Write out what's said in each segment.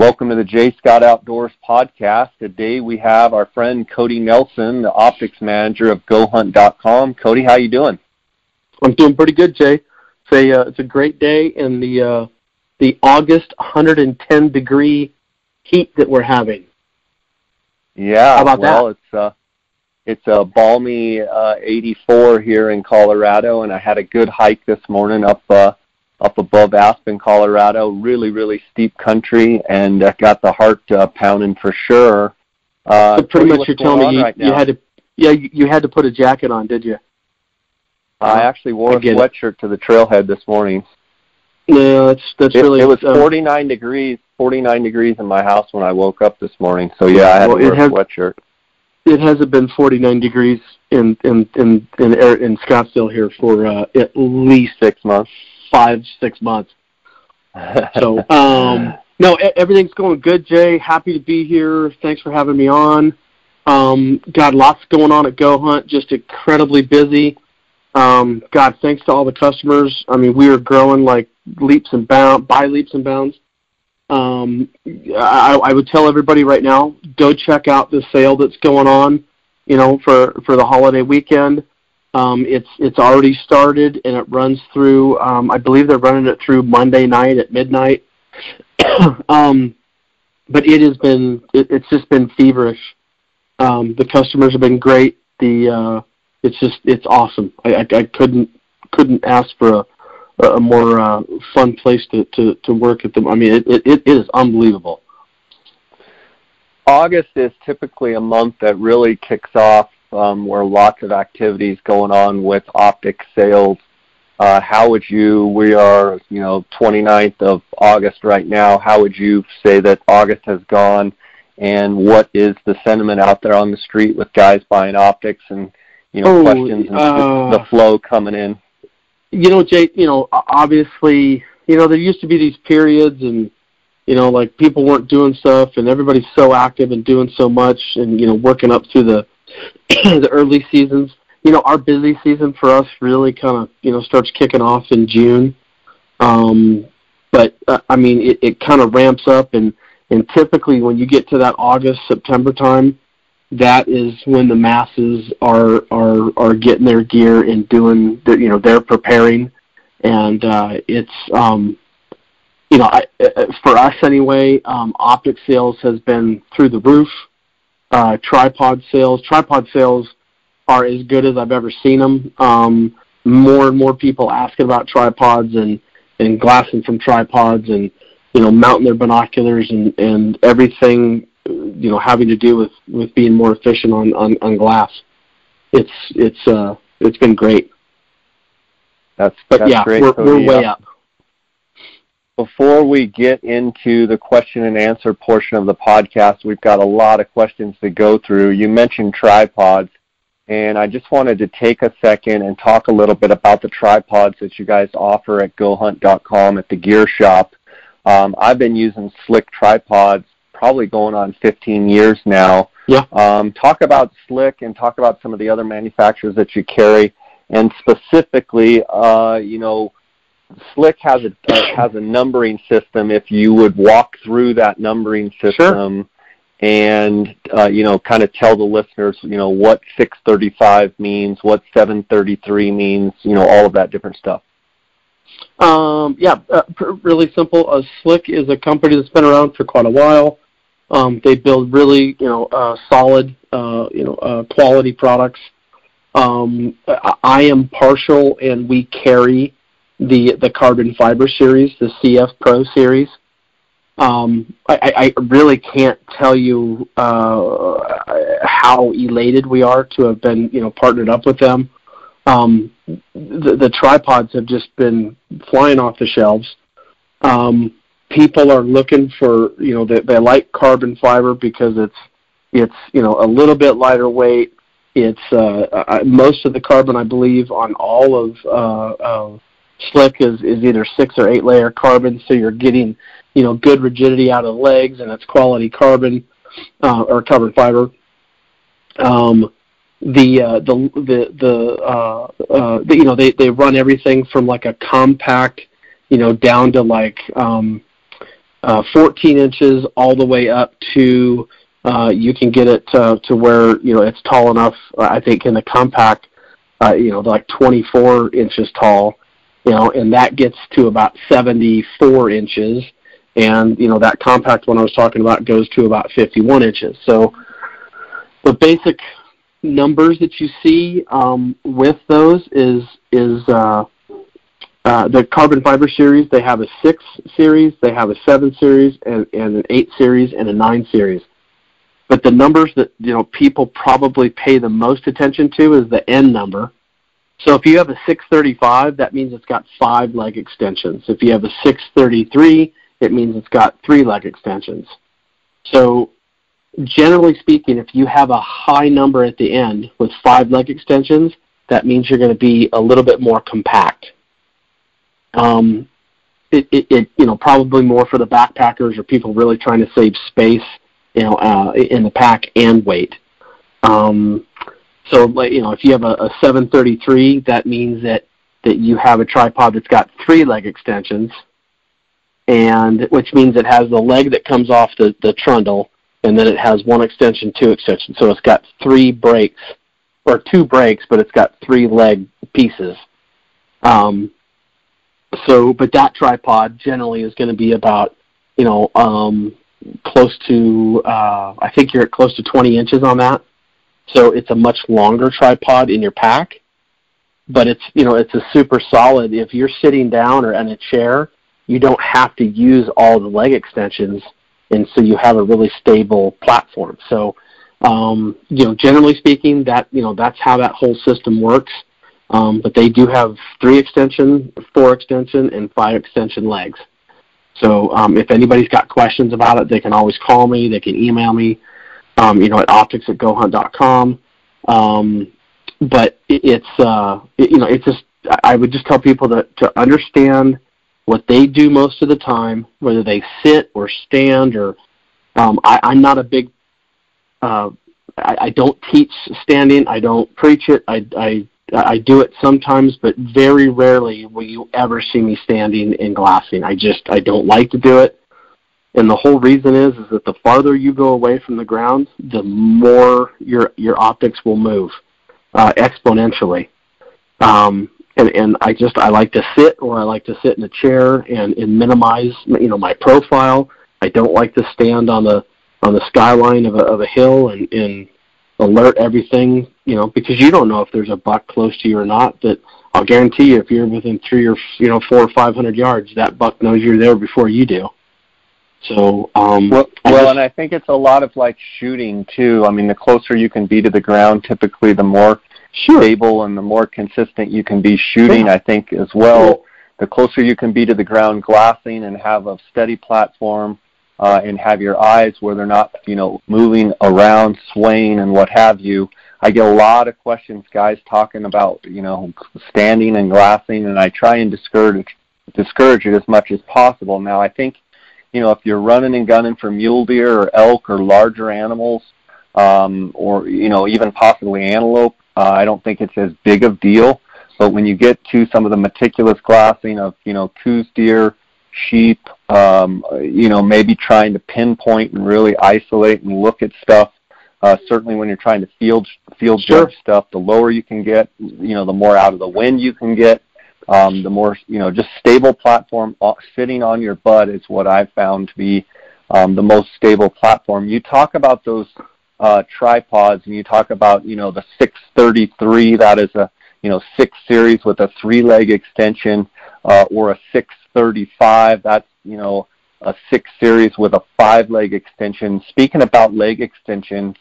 Welcome to the Jay Scott Outdoors podcast. Today we have our friend Cody Nelson, the optics manager of GoHunt.com. Cody, how you doing? I'm doing pretty good, Jay. It's a uh, it's a great day in the uh, the August 110 degree heat that we're having. Yeah, How about well, that? it's uh, it's a balmy uh, 84 here in Colorado, and I had a good hike this morning up uh, up above Aspen, Colorado. Really, really steep country, and uh, got the heart uh, pounding for sure. Uh, so pretty much you're telling me you, right you had to yeah you, you had to put a jacket on, did you? I actually wore I a get it. sweatshirt to the trailhead this morning. No, that's that's It, really it was um, 49 degrees, 49 degrees in my house when I woke up this morning. So yeah, I had Well, to wear has- a sweatshirt. it hasn't been 49 degrees in in in in, in Scottsdale here for uh, at least Six months. Five six months. So um, no, everything's going good, Jay. Happy to be here. Thanks for having me on. Um, got lots going on at Go Hunt. Just incredibly busy. Um, God, thanks to all the customers. I mean, we are growing like leaps and bounds, by leaps and bounds. Um, I, I would tell everybody right now, go check out the sale that's going on. You know, for for the holiday weekend. Um, it's it's already started and it runs through. Um, I believe they're running it through Monday night at midnight. um, but it has been it, it's just been feverish. Um, the customers have been great. The uh, it's just it's awesome. I, I, I couldn't couldn't ask for a, a more uh, fun place to, to, to work at them. I mean, it, it, it is unbelievable. August is typically a month that really kicks off um, where lots of activities going on with optic sales. Uh, how would you, we are, you know, 29th of August right now, how would you say that August has gone and what is the sentiment out there on the street with guys buying optics and, you know, Oh, questions and uh, the flow coming in? you know, Jake, you know, obviously, you know, there used to be these periods and, you know, like people weren't doing stuff and everybody's so active and doing so much and, you know, working up through the, the early seasons. You know, our busy season for us really kind of, you know, starts kicking off in June. Um, but, uh, I mean, it, it kind of ramps up and, and typically when you get to that August, September time, that is when the masses are are are getting their gear and doing the, you know they're preparing and uh it's um you know I, uh, for us anyway um optic sales has been through the roof uh tripod sales tripod sales are as good as I've ever seen them um more and more people asking about tripods and and glassing from tripods and you know mounting their binoculars and and everything you know having to do with with being more efficient on on, on glass. It's it's uh it's been great. That's, But that's yeah, great, we're Cody. we're way up. Before we get into the question and answer portion of the podcast, we've got a lot of questions to go through. You mentioned tripods, and I just wanted to take a second and talk a little bit about the tripods that you guys offer at GoHunt.com at the gear shop. Um, I've been using Slick tripods probably going on 15 years now. Yeah. Um, talk about Slick and talk about some of the other manufacturers that you carry, and specifically, uh, you know, Slick has a uh, has a numbering system. If you would walk through that numbering system and uh, you know, kind of tell the listeners, you know, what 635 means, what 733 means, you know, all of that different stuff. Um, yeah, uh, pr- really simple. Uh, Slick is a company that's been around for quite a while. Um, they build really, you know, uh, solid, uh, you know, uh, quality products. Um, I, I am partial, and we carry the the carbon fiber series, the CF Pro series. Um, I, I really can't tell you uh, how elated we are to have been, you know, partnered up with them. Um, the, the tripods have just been flying off the shelves. Um, people are looking for, you know, they, they like carbon fiber because it's, it's, you know, a little bit lighter weight. It's uh, I, most of the carbon, I believe, on all of uh, uh, Slick is, is either six or eight layer carbon, so you're getting, you know, good rigidity out of the legs, and it's quality carbon uh, or carbon fiber. Um, the uh, the the the, uh, uh, the you know they they run everything from like a compact you know down to like um uh, 14 inches all the way up to uh, you can get it to, to where you know it's tall enough. I think in the compact, uh, you know, like 24 inches tall, you know, and that gets to about 74 inches. And you know that compact one I was talking about goes to about 51 inches. So the basic numbers that you see um, with those is is uh, uh, the carbon fiber series. They have a six series, they have a seven series, and, and an eight series, and a nine series. But the numbers that you know people probably pay the most attention to is the N number. So if you have a 635, that means it's got five leg extensions. If you have a 633, it means it's got three leg extensions. So generally speaking, if you have a high number at the end with five leg extensions, that means you're going to be a little bit more compact. Um, it, it, it, you know, probably more for the backpackers or people really trying to save space, you know, uh, in the pack and weight. Um, so, you know, if you have a, a 733, that means that that you have a tripod that's got three leg extensions, and which means it has the leg that comes off the, the trundle and then it has one extension, two extensions. So it's got three brakes, or two brakes, but it's got three leg pieces. Um, so, but that tripod generally is going to be about, you know, um, close to, uh, I think you're at close to 20 inches on that. So it's a much longer tripod in your pack, but it's, you know, it's a super solid. If you're sitting down or in a chair, you don't have to use all the leg extensions and so you have a really stable platform. So, um, you know, generally speaking, that you know that's how that whole system works. Um, but they do have three extension, four extension, and five extension legs. So um, if anybody's got questions about it, they can always call me. They can email me, um, you know, at optics at gohunt.com. Um, but it, it's, uh, it, you know, it's just, I would just tell people to, to understand what they do most of the time, whether they sit or stand or um, I, I'm not a big uh, I, I don't teach standing. I don't preach it. I, I I do it sometimes, but very rarely will you ever see me standing in glassing. I just I don't like to do it, and the whole reason is is that the farther you go away from the ground, the more your your optics will move uh, exponentially. Um, and and I just I like to sit or I like to sit in a chair and, and minimize you know my profile. I don't like to stand on the on the skyline of a of a hill and, and alert everything you know because you don't know if there's a buck close to you or not. But I'll guarantee you if you're within three or you know four or five hundred yards, that buck knows you're there before you do. So um, well, well, and I think it's a lot of like shooting too. I mean, the closer you can be to the ground, typically the more sure. stable and the more consistent you can be shooting, yeah. I think as well, the closer you can be to the ground glassing and have a steady platform uh, and have your eyes where they're not, you know, moving around, swaying and what have you. I get a lot of questions, guys talking about, you know, standing and glassing, and I try and discourage discourage it as much as possible. Now, I think, you know, if you're running and gunning for mule deer or elk or larger animals, um, or you know, even possibly antelope, uh, I don't think it's as big of deal. But when you get to some of the meticulous glassing of, you know, Coues deer, sheep, um, you know, maybe trying to pinpoint and really isolate and look at stuff. Uh, certainly when you're trying to field field sure. judge stuff, the lower you can get, you know, the more out of the wind you can get. Um, the more, you know, just stable platform uh, sitting on your butt is what I've found to be um, the most stable platform. You talk about those uh, tripods, and you talk about you know the 633. That is a you know six series with a three leg extension, uh, or a 635. That's you know a six series with a five leg extension. Speaking about leg extensions,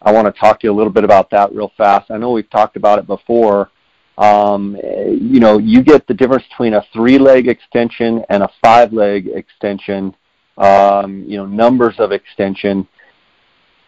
I want to talk to you a little bit about that real fast. I know we've talked about it before. Um, you know, you get the difference between a three leg extension and a five leg extension. Um, you know, numbers of extension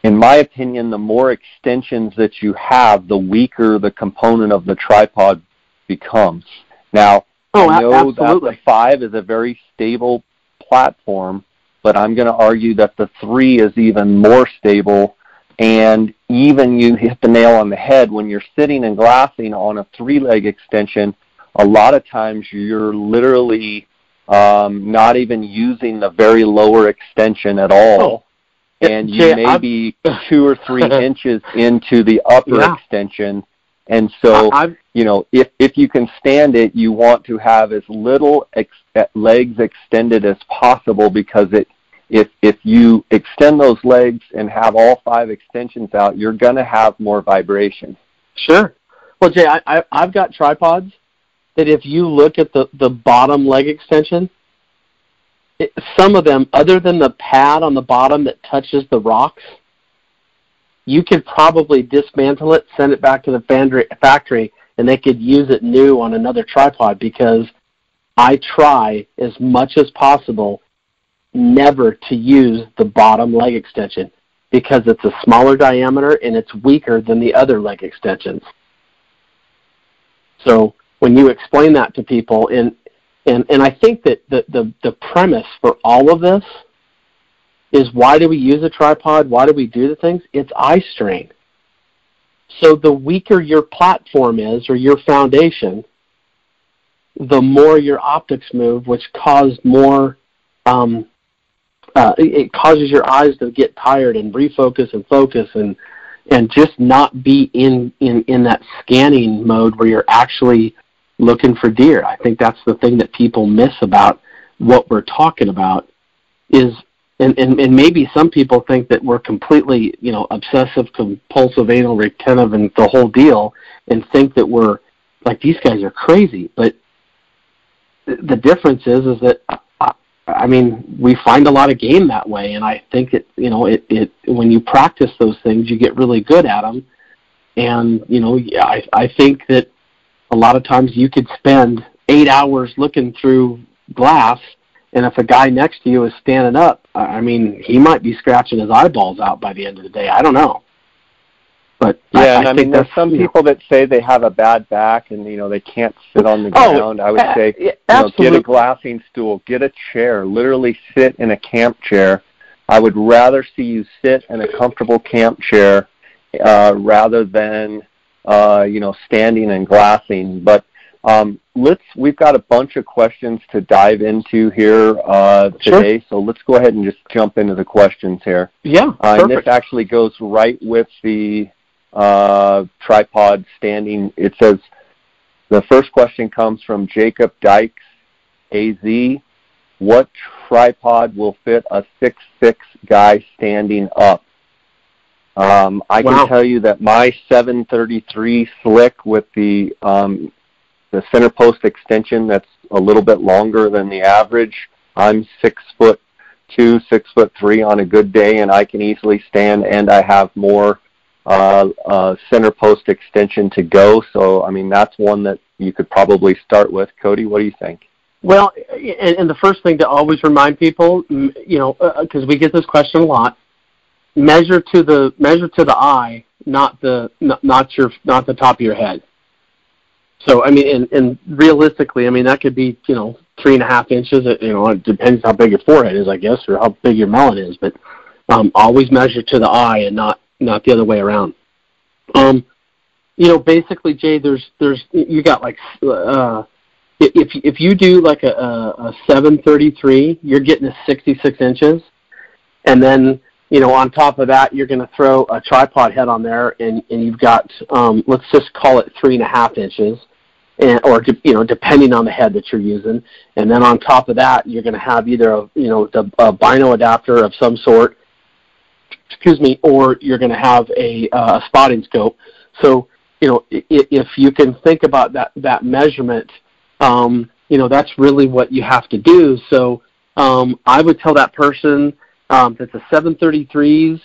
in my opinion, the more extensions that you have, the weaker the component of the tripod becomes. Now, oh, I know absolutely. that the five is a very stable platform, but I'm going to argue that the three is even more stable. And even you hit the nail on the head when you're sitting and glassing on a three leg extension, a lot of times you're literally um, not even using the very lower extension at all. Oh. And you Jay, may I've, be two or three inches into the upper yeah. extension. And so, I've, you know, if, if you can stand it, you want to have as little ex- legs extended as possible because it, if, if you extend those legs and have all five extensions out, you're going to have more vibration. Sure. Well, Jay, I, I, I've got tripods that if you look at the, the bottom leg extension, it, some of them, other than the pad on the bottom that touches the rocks, you could probably dismantle it, send it back to the factory, and they could use it new on another tripod because I try as much as possible never to use the bottom leg extension because it's a smaller diameter and it's weaker than the other leg extensions. So when you explain that to people and and and I think that the the, the premise for all of this is why do we use a tripod? Why do we do the things? It's eye strain. So the weaker your platform is or your foundation, the more your optics move, which cause more um, uh, it causes your eyes to get tired and refocus and focus and and just not be in, in, in that scanning mode where you're actually looking for deer. I think that's the thing that people miss about what we're talking about is and, and, and maybe some people think that we're completely, you know, obsessive, compulsive, anal retentive and the whole deal and think that we're like these guys are crazy. But the difference is is that I mean, we find a lot of game that way, and I think it, you know, it, it when you practice those things, you get really good at them. And you know, I I think that a lot of times you could spend eight hours looking through glass, and if a guy next to you is standing up, I mean, he might be scratching his eyeballs out by the end of the day. I don't know. But yeah, I, I, I mean, there's some people that say they have a bad back and you know they can't sit on the oh, ground. I would say, you know, get a glassing stool, get a chair, literally sit in a camp chair. I would rather see you sit in a comfortable camp chair uh, rather than uh, you know standing and glassing. But um, let's we've got a bunch of questions to dive into here uh, today, sure. so let's go ahead and just jump into the questions here. Yeah, uh, and this actually goes right with the uh, tripod standing. It says the first question comes from Jacob Dykes, AZ. What tripod will fit a six six guy standing up? Um, I wow. can tell you that my 733 slick with the um, the center post extension that's a little bit longer than the average. I'm six foot two, six foot three on a good day, and I can easily stand, and I have more uh, uh, center post extension to go. So, I mean, that's one that you could probably start with. Cody, what do you think? Well, and, and the first thing to always remind people, you know, because uh, we get this question a lot, measure to the measure to the eye, not the not, not your not the top of your head. So I mean, and, and realistically, I mean that could be you know three and a half inches. You know, it depends how big your forehead is, I guess, or how big your melon is. But um, always measure to the eye and not not the other way around. Um, you know, basically, Jay, there's there's you got like uh, if if you do like a, a 733, you're getting a 66 inches, and then you know on top of that, you're going to throw a tripod head on there, and and you've got um, let's just call it three and a half inches. And, or you know, depending on the head that you're using, and then on top of that, you're going to have either a you know the, a bino adapter of some sort, excuse me, or you're going to have a uh, spotting scope. So, you know, if, you can think about that that measurement, um, you know, that's really what you have to do. So, um, I would tell that person um, that's a 733s,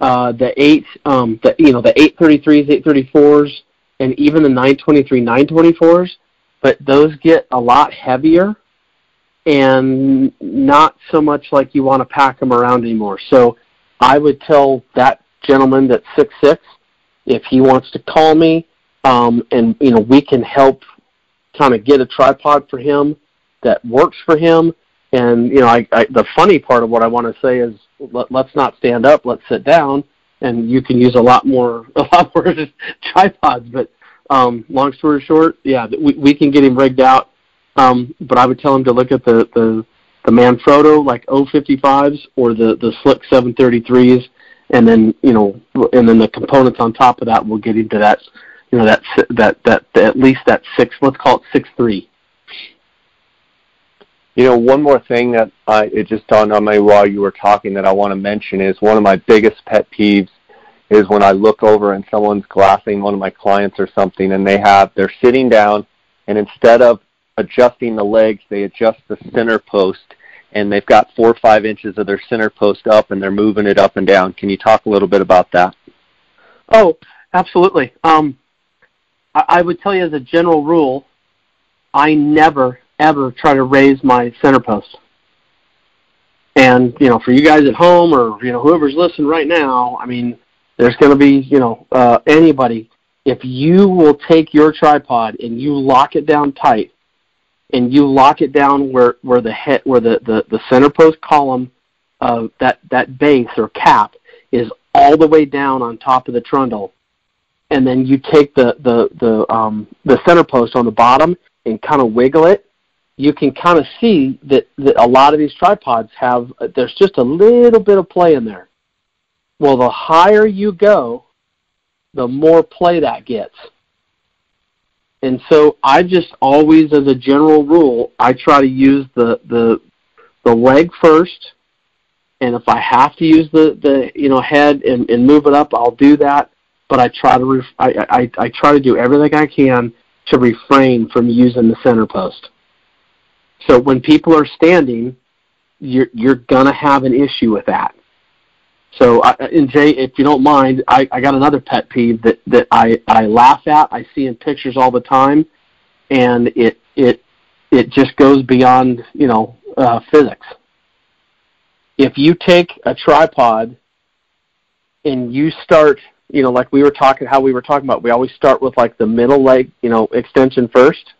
uh, the eight, um, the you know, the 833s, 834s, and even the 923, 924s, but those get a lot heavier and not so much like you want to pack them around anymore. So I would tell that gentleman that's six six if he wants to call me, um, and you know we can help kind of get a tripod for him that works for him. And you know, I, I the funny part of what I want to say is let, let's not stand up, let's sit down, and you can use a lot more a lot more tripods. But um, long story short, yeah, we we can get him rigged out Um, but I would tell him to look at the the the Manfrotto like 055s or the the Slick 733s, and then you know, and then the components on top of that will get into that, you know, that that that, that at least that six. Let's call it six three. You know, one more thing that I, it just dawned on me while you were talking that I want to mention is one of my biggest pet peeves is when I look over and someone's glassing one of my clients or something and they have, they're sitting down and instead of adjusting the legs, they adjust the center post and they've got four or five inches of their center post up and they're moving it up and down. Can you talk a little bit about that? Oh, absolutely. Um, I, I would tell you as a general rule, I never ever try to raise my center post. And you know, for you guys at home or you know whoever's listening right now, I mean, there's going to be you know uh, anybody. If you will take your tripod and you lock it down tight, and you lock it down where where the head where the the, the center post column of that that base or cap is all the way down on top of the trundle, and then you take the the the um, the center post on the bottom and kind of wiggle it, you can kind of see that, that a lot of these tripods have there's just a little bit of play in there. Well, the higher you go, the more play that gets. And so I just always, as a general rule, I try to use the the the leg first, and if I have to use the the you know head and, and move it up, I'll do that. But I try to ref- I, I I try to do everything I can to refrain from using the center post. So when people are standing, you're you're gonna have an issue with that. So, I, and Jay, if you don't mind, I, I got another pet peeve that that I I laugh at. I see in pictures all the time, and it it it just goes beyond you know uh, physics. If you take a tripod and you start, you know, like we were talking, how we were talking about, we always start with like the middle leg, you know, extension first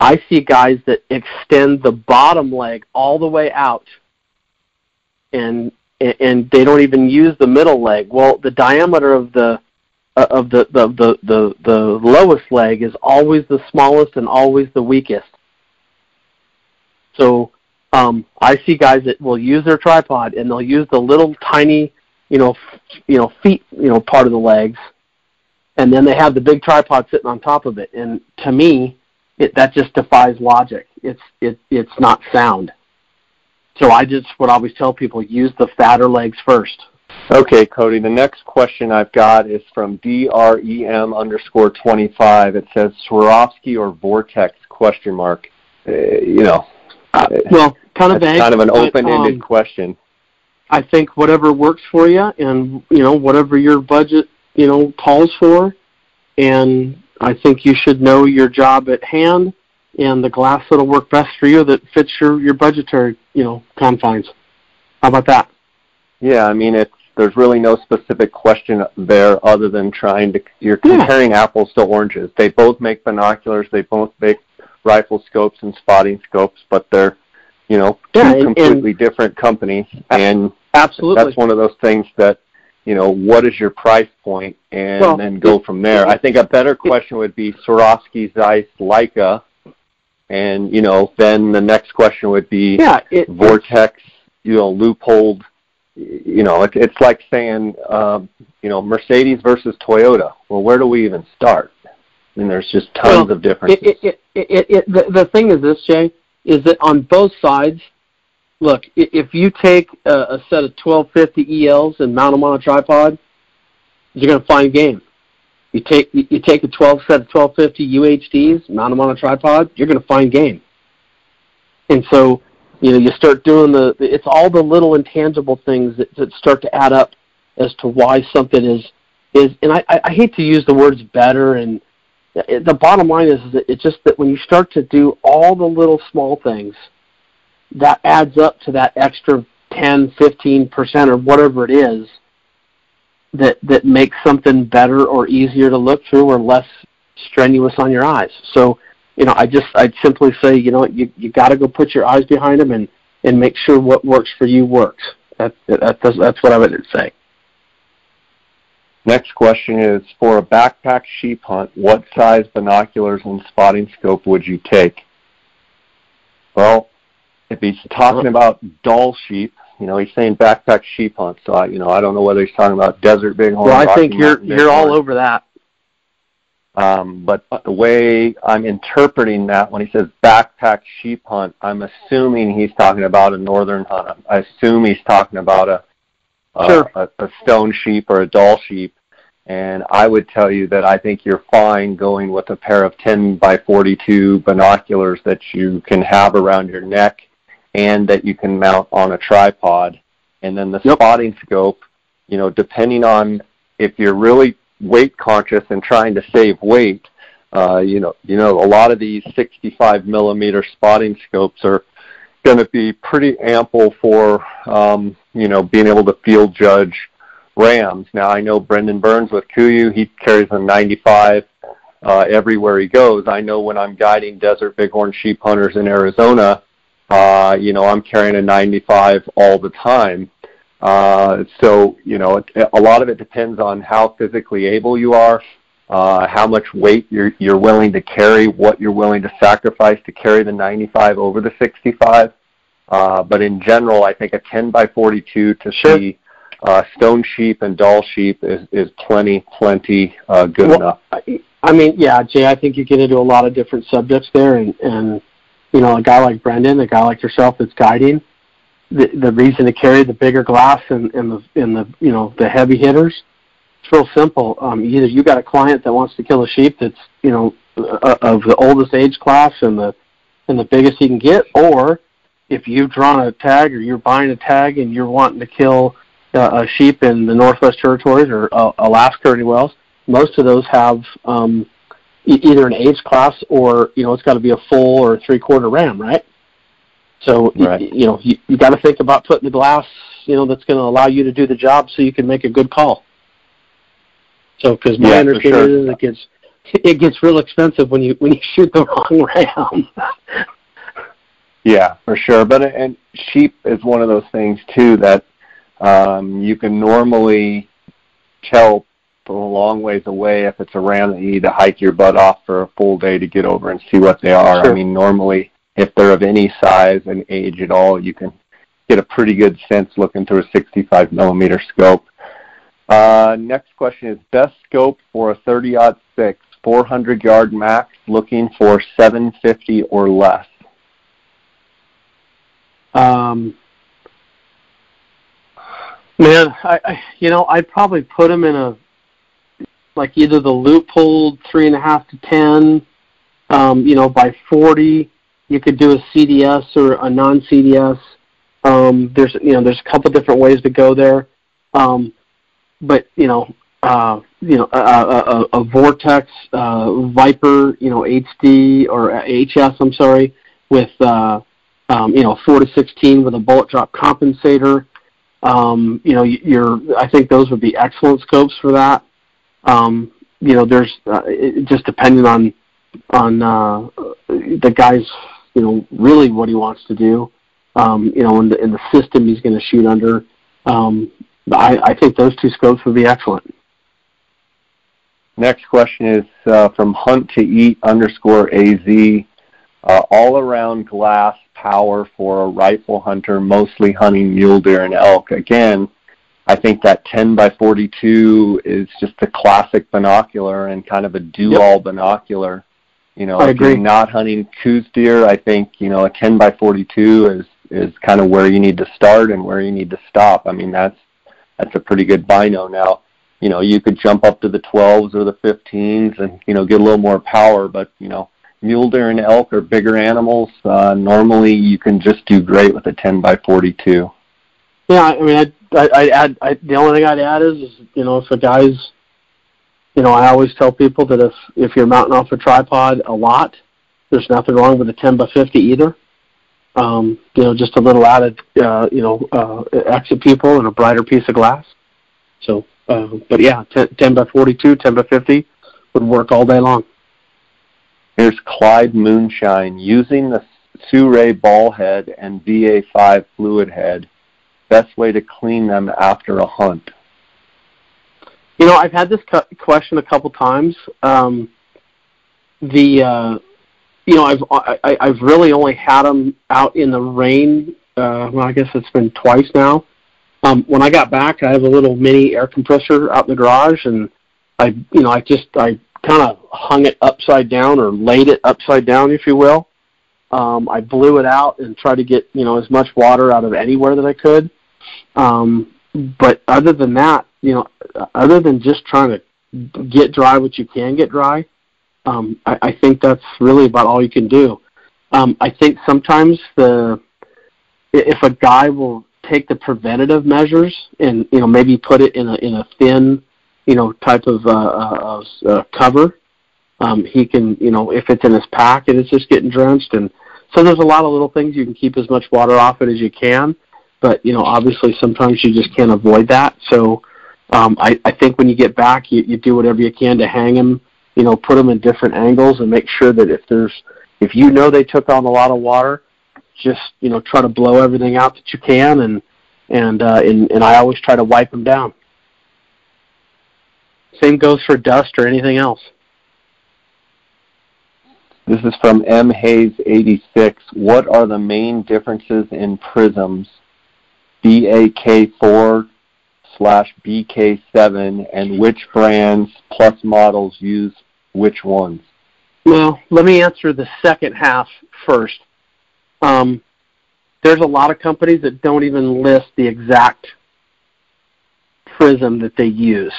I see guys that extend the bottom leg all the way out and and they don't even use the middle leg. Well, the diameter of the uh, of the, the the the the lowest leg is always the smallest and always the weakest. So um, I see guys that will use their tripod and they'll use the little tiny, you know, f- you know, feet, you know, part of the legs, and then they have the big tripod sitting on top of it. And to me, it, that just defies logic. It's it it's not sound. So I just would always tell people use the fatter legs first. Okay, Cody. The next question I've got is from DREM underscore twenty five. It says Swarovski or Vortex question mark. Uh, you know. Uh, well, kind of vague, kind of an open ended um, question. I think whatever works for you, and you know whatever your budget you know calls for, and I think you should know your job at hand and the glass that'll work best for you that fits your, your budgetary, you know, confines. How about that? Yeah, I mean it's there's really no specific question there other than trying to you're comparing yeah. apples to oranges. They both make binoculars, they both make rifle scopes and spotting scopes, but they're you know two yeah, and, completely and different companies and absolutely that's one of those things that you know, what is your price point, and well, then go from there. I think a better question would be Swarovski, Zeiss, Leica, and you know, then the next question would be yeah, it, Vortex, you know, Leupold. You know, it, it's like saying, uh, you know, Mercedes versus Toyota. Well, where do we even start? I mean, there's just tons well, of differences. It, it, it, it, the, the thing is this, Jay, is that on both sides, look, if you take a, a set of 1250 ELs and mount them on a tripod, you're going to find game. You take you take a 12 set of 1250 UHDs, mount them on a tripod, you're going to find game. And so, you know, you start doing the it's all the little intangible things that, that start to add up as to why something is is. And I, I hate to use the words better and eh, the bottom line is that it's just that when you start to do all the little small things that adds up to that extra 10, 15% or whatever it is that that makes something better or easier to look through or less strenuous on your eyes. So, you know, I just I'd simply say, you know, you you got to go put your eyes behind them and and make sure what works for you works. That, that that's that's what I would say. Next question is for a backpack sheep hunt, what size binoculars and spotting scope would you take? Well, if he's talking about Dall sheep, you know, he's saying backpack sheep hunt. So I, you know, I don't know whether he's talking about desert bighorn. Well, I think you're you're all over that. Um, but the way I'm interpreting that when he says backpack sheep hunt, I'm assuming he's talking about a northern hunt. I assume he's talking about a sure. a, a stone sheep or a Dall sheep. And I would tell you that I think you're fine going with a pair of 10 by 42 binoculars that you can have around your neck and that you can mount on a tripod. And then the Yep. spotting scope, you know, depending on if you're really weight conscious and trying to save weight, uh, you know, you know, a lot of these 65 millimeter spotting scopes are going to be pretty ample for, um, you know, being able to field judge rams. Now I know Brendan Burns with Kuiu, he carries a 95 uh, everywhere he goes. I know when I'm guiding desert bighorn sheep hunters in Arizona, uh, you know, I'm carrying a 95 all the time. Uh, so, you know, a lot of it depends on how physically able you are, uh, how much weight you're, you're willing to carry, what you're willing to sacrifice to carry the 95 over the 65. Uh, but in general, I think a 10 by 42 to Sure. see uh, stone sheep and Dall sheep is, is plenty, plenty uh, good Well, enough. I, I mean, yeah, Jay, I think you get into a lot of different subjects there, and and you know, a guy like Brendan, a guy like yourself that's guiding, the the reason to carry the bigger glass and, and the and the you know the heavy hitters, it's real simple. Um, either you got a client that wants to kill a sheep that's you know uh, of the oldest age class and the and the biggest he can get, or if you've drawn a tag or you're buying a tag and you're wanting to kill uh, a sheep in the Northwest Territories or uh, Alaska or anywhere else, most of those have um, either an age class or you know it's got to be a full or three quarter ram, right? So Right. you know you, you got to think about putting the glass you know that's going to allow you to do the job so you can make a good call. So because my Yeah, understanding sure. is it gets it gets real expensive when you when you shoot the wrong ram. Yeah, for sure. But and sheep is one of those things too that um, you can normally tell a long ways away if it's a ram that you need to hike your butt off for a full day to get over and see what they are. Sure. I mean, normally if they're of any size and age at all, you can get a pretty good sense looking through a 65 millimeter scope. Uh, next question is best scope for a 30 6 400 yard max looking for 750 or less. Um, man, I, I you know I'd probably put them in a like either the Leupold three and a half to ten, um, you know, by forty. You could do a CDS or a non-CDS. Um, there's you know there's a couple different ways to go there, um, but you know uh, you know a, a, a, Vortex uh, Viper you know HD or HS I'm sorry with uh, um, you know, four to sixteen with a bullet drop compensator. Um, you know, y- you're. I think those would be excellent scopes for that. Um, you know, there's uh, it, just depending on on uh, the guy's, you know, really what he wants to do. Um, you know, in the in the system he's going to shoot under. Um, I, I think those two scopes would be excellent. Next question is uh, from Hunt to Eat underscore AZ. Uh, all around glass power for a rifle hunter, mostly hunting mule deer and elk. Again, I think that 10 by 42 is just a classic binocular and kind of a do-all binocular. You know, I if you're not hunting Coues deer, I think you know a 10 by 42 is is kind of where you need to start and where you need to stop. I mean, that's that's a pretty good bino now you know, you could jump up to the 12s or the 15s and, you know, get a little more power. But, you know, mule deer and elk are bigger animals. Uh, normally you can just do great with a 10 by 42. Yeah, I mean, I'd, I'd I'd add. I, the only thing I'd add is, is, you know, if a guy's, you know, I always tell people that if if you're mounting off a tripod a lot, there's nothing wrong with a 10 by 50 either. Um, you know, just a little added, uh, you know, uh, exit pupil and a brighter piece of glass. So, uh, but yeah, 10, 10 by 42, 10 by 50 would work all day long. Here's Clyde Moonshine using the Sirui ball head and VA5 fluid head. Best way to clean them after a hunt. You know, I've had this cu- question a couple times. Um, the uh, you know, I've I, I've really only had them out in the rain. Uh, well, I guess it's been twice now. Um, when I got back, I have a little mini air compressor out in the garage, and I, you know, I just I kind of hung it upside down or laid it upside down, if you will. Um, I blew it out and tried to get you know as much water out of anywhere that I could. Um, but other than that, you know, other than just trying to get dry what you can get dry, um, I, I think that's really about all you can do. Um, I think sometimes the if a guy will take the preventative measures and you know maybe put it in a in a thin you know type of uh, uh, uh, cover, um, he can you know if it's in his pack and it's just getting drenched and so there's a lot of little things you can keep as much water off it as you can, but you know obviously sometimes you just can't avoid that. So um, I, I think when you get back, you, you do whatever you can to hang him you know, put them in different angles and make sure that if there's, if you know they took on a lot of water, just you know try to blow everything out that you can, and and uh, and, and I always try to wipe them down. Same goes for dust or anything else. This is from M Hayes 86. What are the main differences in prisms BAK4 slash BK7 and which brands plus models use which ones? Well, let me answer the second half first. Um, there's a lot of companies that don't even list the exact prism that they use.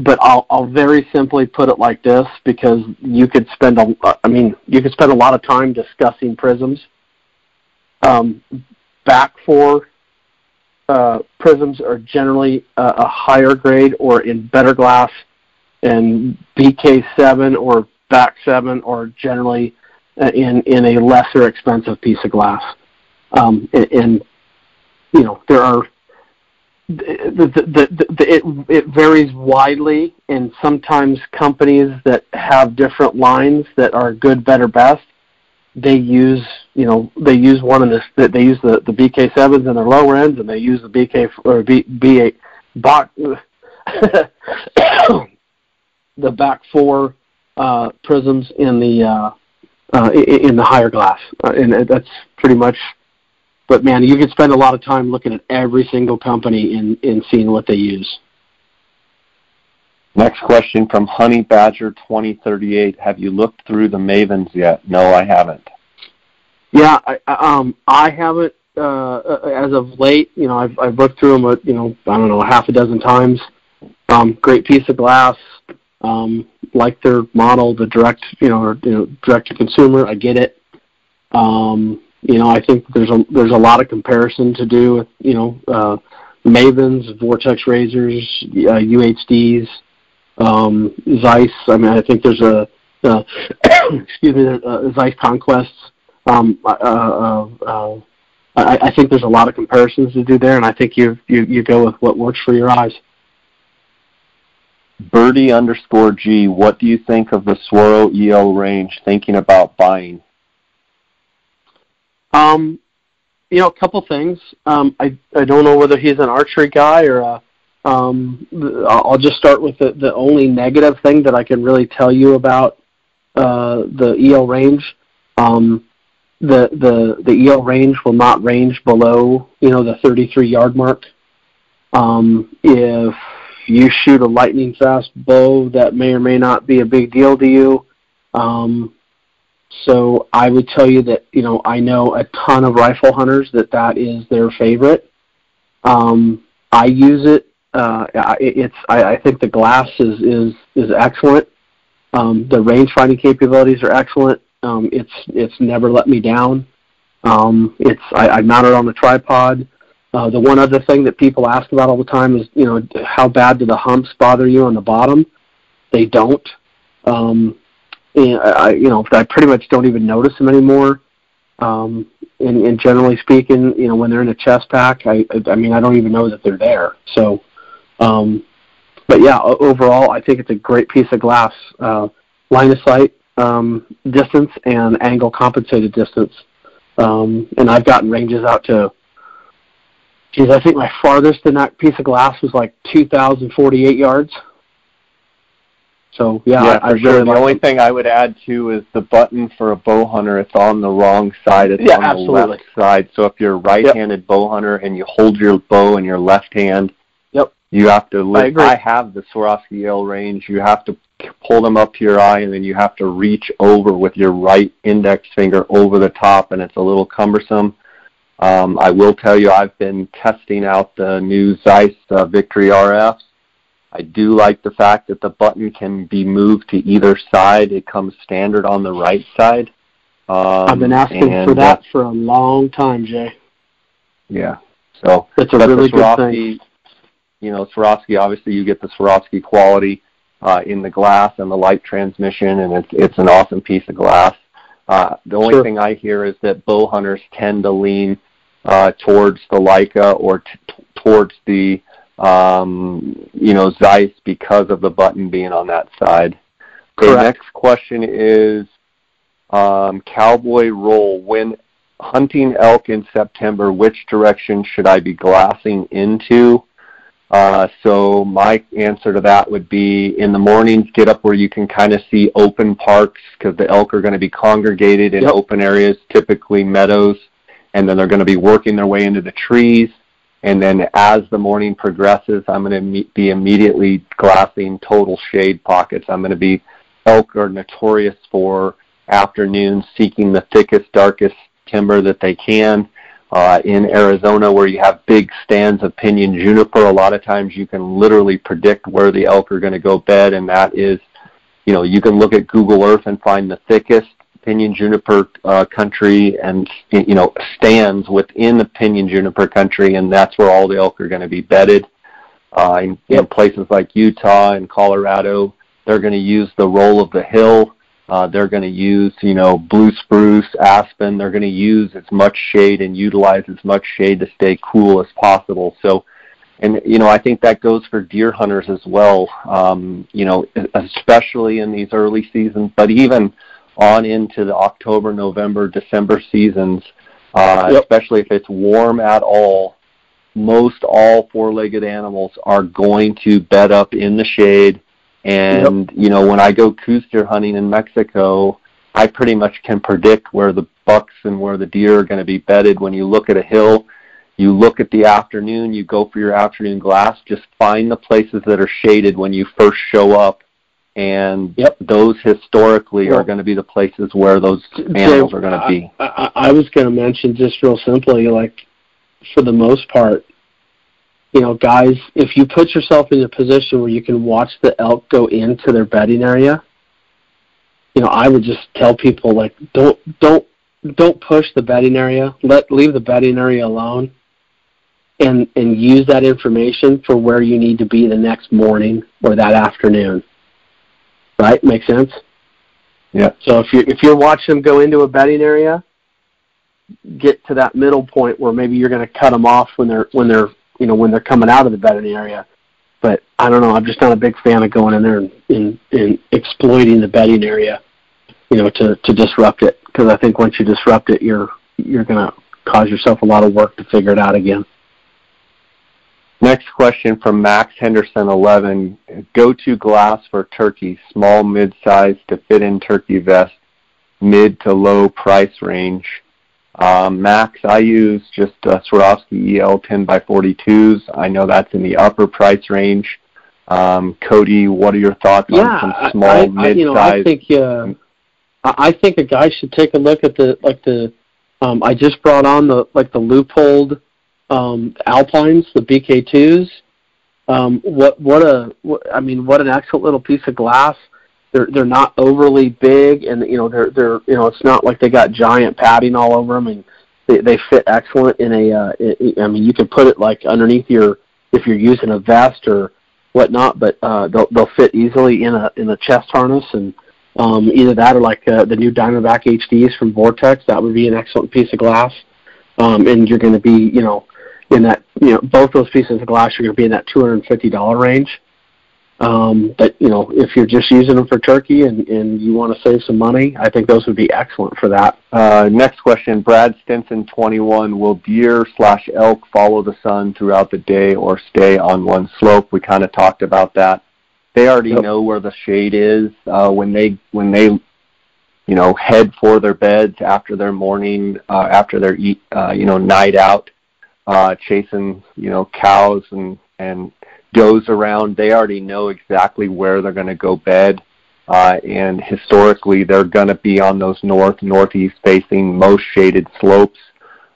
But I'll, I'll very simply put it like this because you could spend a, I mean, you could spend a lot of time discussing prisms. Um, back for uh, prisms are generally uh, a higher grade or in better glass, and BK7 or back 7 are generally uh, in in a lesser expensive piece of glass. Um, and, and you know there are the, the, the, the, it, it varies widely, and sometimes companies that have different lines that are good, better, best they use you know they use one in this they use the the BK sevens in their lower ends and they use the BK or B B eight BAK the BAK four uh, prisms in the uh, uh, in the higher glass uh, and that's pretty much. But man, you can spend a lot of time looking at every single company and in seeing what they use. Next question from Honey Badger 2038. Have you looked through the Mavens yet? No, I haven't. Yeah, I, um, I haven't uh, as of late. You know, I've I've looked through them. A, you know, I don't know, half a dozen times. Um, great piece of glass. Um, like their model, the direct, you know, or, you know, direct to consumer. I get it. Um, you know, I think there's a there's a lot of comparison to do with you know uh, Mavens, Vortex razors, uh, UHDs um, Zeiss. I mean, I think there's a uh, excuse me, uh, Zeiss Conquests. Um, uh, uh, uh, I, I think there's a lot of comparisons to do there, and I think you you you go with what works for your eyes. Birdie underscore G, what do you think of the Swaro EL range? Thinking about buying. Um, you know, a couple things. Um, I I don't know whether he's an archery guy or a um, I'll just start with the, the only negative thing that I can really tell you about uh, the EL range. Um, the the the EL range will not range below you know the 33 yard mark. Um, if you shoot a lightning fast bow, that may or may not be a big deal to you. Um, so I would tell you that you know I know a ton of rifle hunters that that is their favorite. Um, I use it uh, it's I, I think the glass is is is excellent. Um, the range finding capabilities are excellent. Um, it's it's never let me down. Um, it's I, I mount it on the tripod. Uh, the one other thing that people ask about all the time is you know how bad do the humps bother you on the bottom? They don't. Um, I you know I pretty much don't even notice them anymore. Um, and, and generally speaking, you know when they're in a chest pack, I I mean I don't even know that they're there. So um, but yeah, overall, I think it's a great piece of glass. Uh, line of sight um, distance and angle compensated distance. Um, and I've gotten ranges out to Geez, I think my farthest in that piece of glass was like 2,048 yards. So yeah, yeah I, I for sure. really The like only them. thing I would add too is the button for a bow hunter. It's on the wrong side. It's Yeah, on the left side. So if you're a right-handed bow hunter and you hold your bow in your left hand, Yep. You have to. Lift, agree. I have the Swarovski EL range. You have to pull them up to your eye, and then you have to reach over with your right index finger over the top, and it's a little cumbersome. Um, I will tell you, I've been testing out the new Zeiss uh, Victory RFs. I do like the fact that the button can be moved to either side. It comes standard on the right side. Um, I've been asking for that for a long time, Jay. yeah. So It's a really good thing. You know, Swarovski. Obviously, you get the Swarovski quality uh, in the glass and the light transmission, and it's it's an awesome piece of glass. Uh, the only Sure. thing I hear is that bow hunters tend to lean uh, towards the Leica or t- towards the um, you know Zeiss because of the button being on that side. Okay, Correct. next question is um, cowboy roll. When hunting elk in September, which direction should I be glassing into? Uh, so my answer to that would be in the mornings, get up where you can kind of see open parks because the elk are going to be congregated in Yep. open areas, typically meadows, and then they're going to be working their way into the trees. And then as the morning progresses, I'm going to be immediately glassing total shade pockets. I'm going to be elk are notorious for afternoons seeking the thickest, darkest timber that they can. Uh, in Arizona, where you have big stands of pinyon juniper, a lot of times you can literally predict where the elk are going to go bed, and that is, you know, you can look at Google Earth and find the thickest pinyon juniper uh, country and you know stands within the pinyon juniper country, and that's where all the elk are going to be bedded. Uh, in, in places like Utah and Colorado, they're going to use the roll of the hill. Uh, they're going to use, you know, blue spruce, aspen. They're going to use as much shade and utilize as much shade to stay cool as possible. So, and you know, I think that goes for deer hunters as well. Um, you know, especially in these early seasons, but even on into the October, November, December seasons, uh, Yep. especially if it's warm at all. Most all four-legged animals are going to bed up in the shade and you know, when I go Coues deer hunting in Mexico, I pretty much can predict where the bucks and where the deer are going to be bedded. When you look at a hill, you look at the afternoon, you go for your afternoon glass. Just find the places that are shaded when you first show up, and Yep. those historically Well- are going to be the places where those animals are going to be. I, I, I was going to mention just real simply, like for the most part, you know, guys, if you put yourself in a position where you can watch the elk go into their bedding area, you know, I would just tell people like, don't don't don't push the bedding area. Let leave the bedding area alone, and and use that information for where you need to be the next morning or that afternoon. Right? Make sense? Yeah. So if you if you're watching them go into a bedding area, get to that middle point where maybe you're going to cut them off when they're when they're you know when they're coming out of the bedding area. But I don't know. I'm just not a big fan of going in there and, and, and exploiting the bedding area, you know, to to disrupt it. Because I think once you disrupt it, you're you're going to cause yourself a lot of work to figure it out again. Next question from Max Henderson 11. Go-to glass for turkey, small, mid-size to fit in turkey vest, mid to low price range. Um, Max, I use just uh, Swarovski EL 10 by 42s. I know that's in the upper price range. Um, Cody, what are your thoughts yeah, on some small, I, I, mid-size? you know, I think uh, I I think a guy should take a look at the like the. Um, I just brought on the like the Leupold um, Alpines, the BX-2s. Um, what what a what, I mean, what an excellent little piece of glass. They're they're not overly big, and you know they're they're you know it's not like they got giant padding all over them, and they they fit excellent in a. Uh, i I mean, you can put it like underneath your if you're using a vest or whatnot, but uh, they'll they'll fit easily in a in a chest harness, and um, either that or like uh, the new Diamondback HDs from Vortex. That would be an excellent piece of glass, um, and you're going to be you know in that you know both those pieces of glass you're going to be in that two hundred and fifty dollar range. Um, but you know, if you're just using them for turkey and, and you want to save some money, I think those would be excellent for that. Uh, next question, Brad Stinson, 21. Will deer slash elk follow the sun throughout the day or stay on one slope? We kind of talked about that. They already yep. know where the shade is uh, when they when they you know head for their beds after their morning uh, after their eat uh, you know night out uh, chasing you know cows and and does around. They already know exactly where they're going to go bed. Uh, and historically, they're going to be on those north northeast facing most shaded slopes.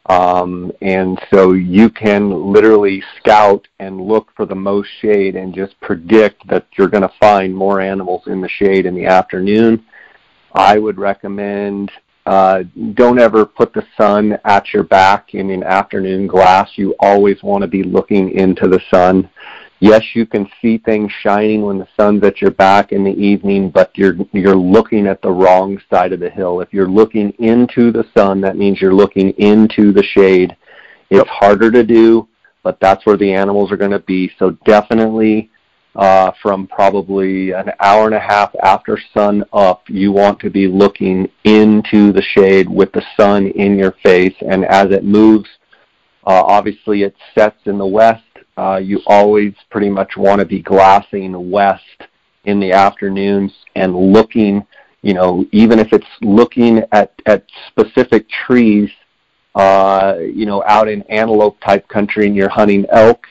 Um, and so you can literally scout and look for the most shade and just predict that you're going to find more animals in the shade in the afternoon. I would recommend uh, don't ever put the sun at your back in an afternoon glass. You always want to be looking into the sun yes, you can see things shining when the sun's at your back in the evening, but you're you're looking at the wrong side of the hill. If you're looking into the sun, that means you're looking into the shade. It's yep. harder to do, but that's where the animals are going to be. So definitely uh, from probably an hour and a half after sun up, you want to be looking into the shade with the sun in your face. And as it moves, uh, obviously it sets in the west uh, you always pretty much want to be glassing west in the afternoons and looking, you know, even if it's looking at, at specific trees, uh, you know, out in antelope type country and you're hunting elk,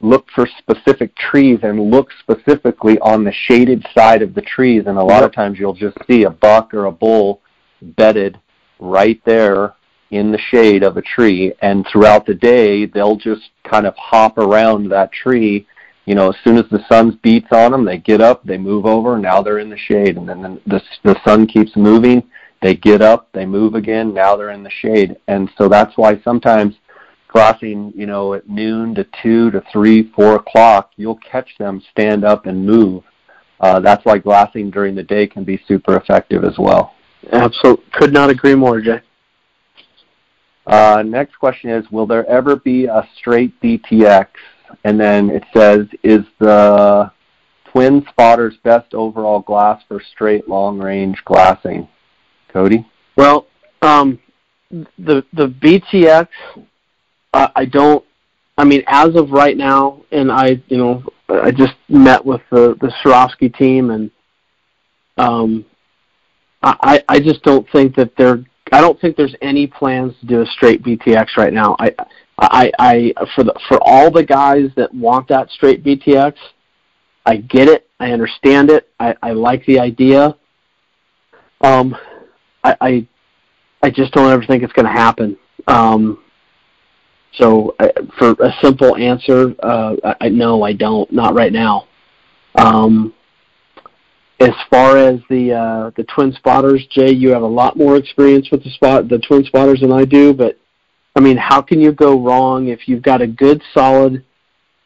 look for specific trees and look specifically on the shaded side of the trees. And a lot of times you'll just see a buck or a bull bedded right there in the shade of a tree and throughout the day they'll just kind of hop around that tree. You know as soon as the sun beats on them they get up they move over now they're in the shade. And then the the sun keeps moving they get up they move again now they're in the shade. And so that's why sometimes crossing you know at noon to two to three four o'clock you'll catch them stand up and move. Uh, that's why glassing during the day can be super effective as well. Absolutely could not agree more jay uh, next question is, will there ever be a straight BTX? And then it says, is the Twin Spotter's best overall glass for straight long range glassing? Cody? Well, um, the the BTX, uh, I don't. I mean, as of right now, and I, you know, I just met with the the Swarovski team, and um, I I just don't think that they're I don't think there's any plans to do a straight BTX right now. I, I, I, for the for all the guys that want that straight BTX, I get it. I understand it. I, I like the idea. Um, I, I, I just don't ever think it's going to happen. Um, so I, for a simple answer, uh, I, no, I don't. Not right now. Um, as far as the uh, the twin spotters, Jay, you have a lot more experience with the spot the twin spotters than I do. But I mean, how can you go wrong if you've got a good, solid?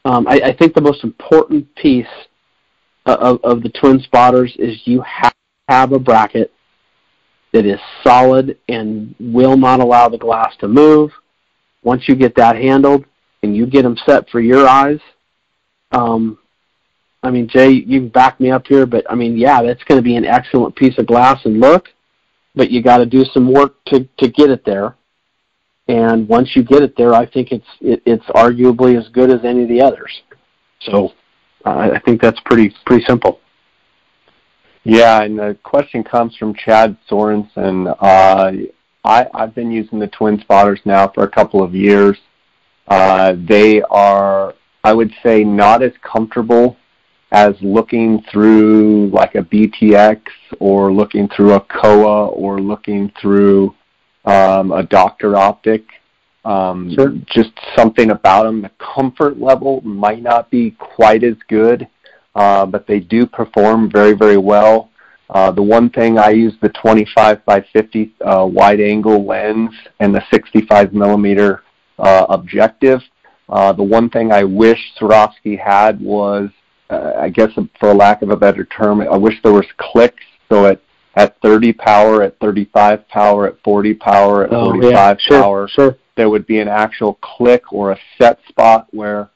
Um, I, I think the most important piece of, of the twin spotters is you have, have a bracket that is solid and will not allow the glass to move. Once you get that handled and you get them set for your eyes, um, I mean, Jay, you can back me up here, but I mean, yeah, that's going to be an excellent piece of glass and look, but you got to do some work to to get it there. And once you get it there, I think it's it, it's arguably as good as any of the others. So uh, I think that's pretty pretty simple. Yeah, and the question comes from Chad Sorensen. Uh, I, I've been using the twin spotters now for a couple of years. Uh, they are, I would say, not as comfortable as looking through like a BTX or looking through a Kowa or looking through um, a Docter Optic. Um, sure. Just something about them. The comfort level might not be quite as good, uh, but they do perform very, very well. Uh, the one thing I use the 25 by 50 uh, wide angle lens and the 65 millimeter uh, objective. Uh, the one thing I wish Swarovski had was uh, I guess for lack of a better term, I wish there was clicks. So at at 30 power, at 35 power, at 40 power, at oh, 45 yeah. sure, power, sure. there would be an actual click or a set spot where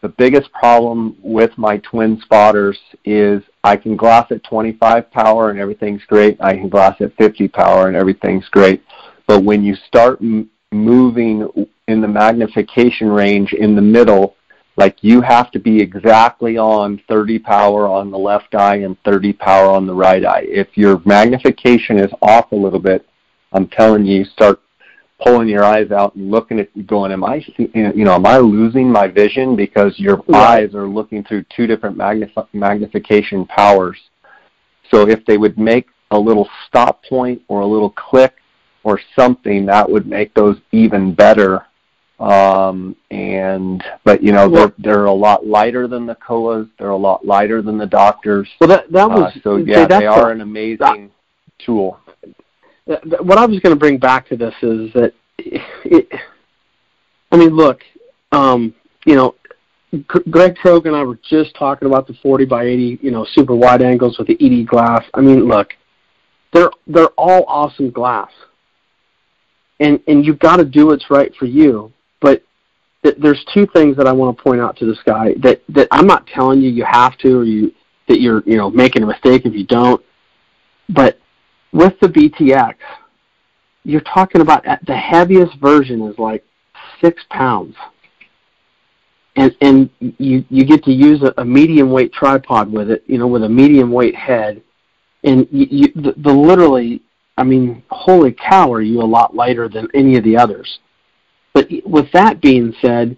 the biggest problem with my twin spotters is I can glass at 25 power and everything's great. I can glass at 50 power and everything's great. But when you start m- moving in the magnification range in the middle, like you have to be exactly on 30 power on the left eye and 30 power on the right eye. If your magnification is off a little bit, I'm telling you, start pulling your eyes out and looking at going, am I, you know, am I losing my vision because your eyes are looking through two different magnif- magnification powers. So if they would make a little stop point or a little click or something, that would make those even better. Um, and but you know they're they're a lot lighter than the Kowas. They're a lot lighter than the doctors. Well, that that was uh, so yeah, they are an amazing that, tool what I was going to bring back to this is that, it, I mean, look, um, you know, Greg Krogh and I were just talking about the 40 by 80, you know, super wide angles with the ED glass. I mean, look, they're they're all awesome glass, and and you've got to do what's right for you. But th- there's two things that I want to point out to this guy that that I'm not telling you you have to or you that you're you know making a mistake if you don't. But with the BTX, you're talking about the heaviest version is like six pounds, and and you you get to use a, a medium weight tripod with it, you know, with a medium weight head, and you, you the, the literally, I mean, holy cow, are you a lot lighter than any of the others? But with that being said,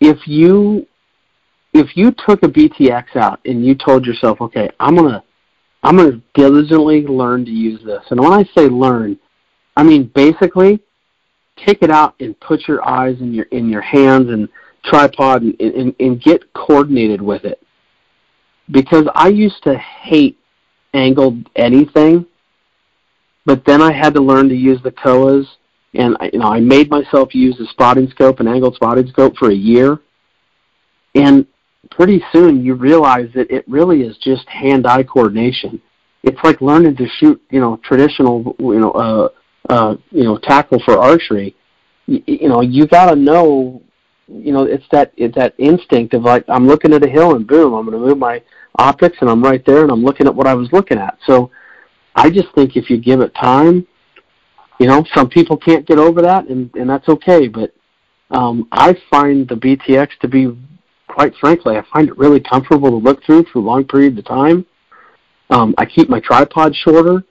if you if you took a BTX out and you told yourself, okay, I'm gonna I'm to diligently learn to use this. And when I say learn, I mean basically take it out and put your eyes in your in your hands and tripod and, and, and get coordinated with it. Because I used to hate angled anything, but then I had to learn to use the Kowas, and I, you know I made myself use the spotting scope, an angled spotting scope, for a year, and pretty soon you realize that it really is just hand-eye coordination. It's like learning to shoot, you know, traditional, you know, uh, uh, you know, tackle for archery. You, you know, you got to know, you know, it's that it's that instinct of like I'm looking at a hill and boom, I'm going to move my optics and I'm right there and I'm looking at what I was looking at. So, I just think if you give it time, you know, some people can't get over that, and and that's okay. But um, I find the BTX to be quite frankly, I find it really comfortable to look through for long periods of time. Um, I keep my tripod shorter.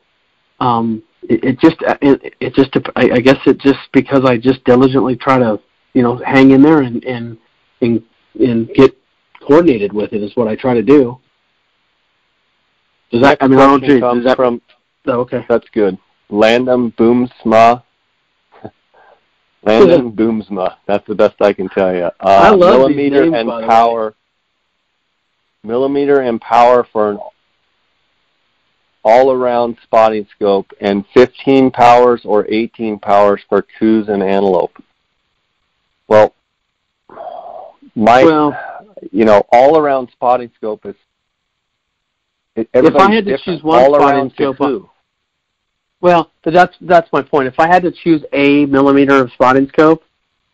Um, it, it just, it, it just, I, I guess it just because I just diligently try to, you know, hang in there and and and, and get coordinated with it is what I try to do. Does that? I mean, I don't. Does that from? Oh, okay. That's good. Landum Boomsma Landon Boomsma. That's the best I can tell you. Uh, I love millimeter these names, and power. Millimeter and power for an all-around spotting scope, and 15 powers or 18 powers for Coues and antelope. Well, my, well, you know, all-around spotting scope is. If I had to choose one all spotting scope, well, that's that's my point. If I had to choose a millimeter of spotting scope,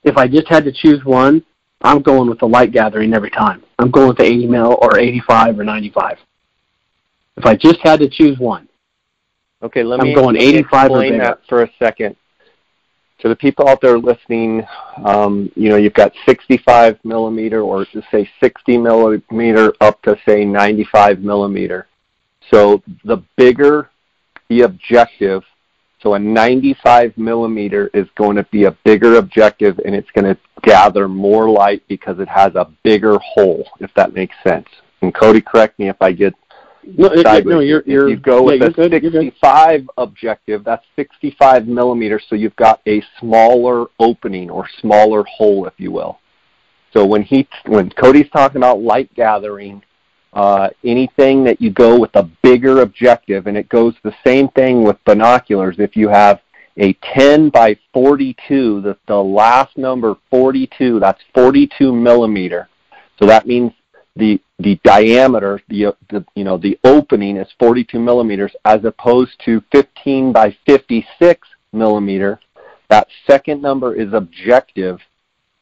if I just had to choose one, I'm going with the light gathering every time. I'm going with the 80 mil or 85 or 95. If I just had to choose one. Okay, let me I'm me going 85 explain or that for a second. To the people out there listening, um, you know, you've got 65 millimeter or to say 60 millimeter up to say 95 millimeter. So the bigger the objective. So a 95 millimeter is going to be a bigger objective and it's going to gather more light because it has a bigger hole, if that makes sense. And Cody, correct me if I get no, no, you're, you're, you go yeah, with a 65 objective, that's 65 millimeters, so you've got a smaller opening or smaller hole, if you will. So when he, when Cody's talking about light gathering, uh, anything that you go with a bigger objective, and it goes the same thing with binoculars. If you have a 10 by 42, the, the last number 42, that's 42 millimeter. So that means the the diameter, the, the you know the opening is 42 millimeters, as opposed to 15 by 56 millimeter. That second number is objective,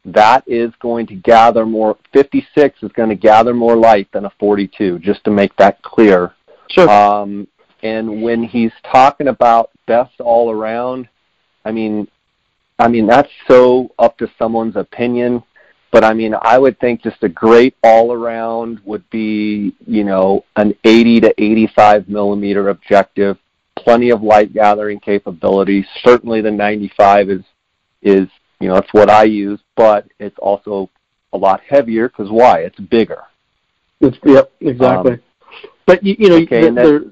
that is going to gather more 56 is going to gather more light than a 42 just to make that clear Sure. um, and when he's talking about best all around i mean i mean that's so up to someone's opinion but i mean i would think just a great all around would be you know an 80 to 85 millimeter objective plenty of light gathering capability certainly the 95 is is you know, that's what I use, but it's also a lot heavier because why? It's bigger. It's, yep, exactly. Um, but you, you know, okay, the,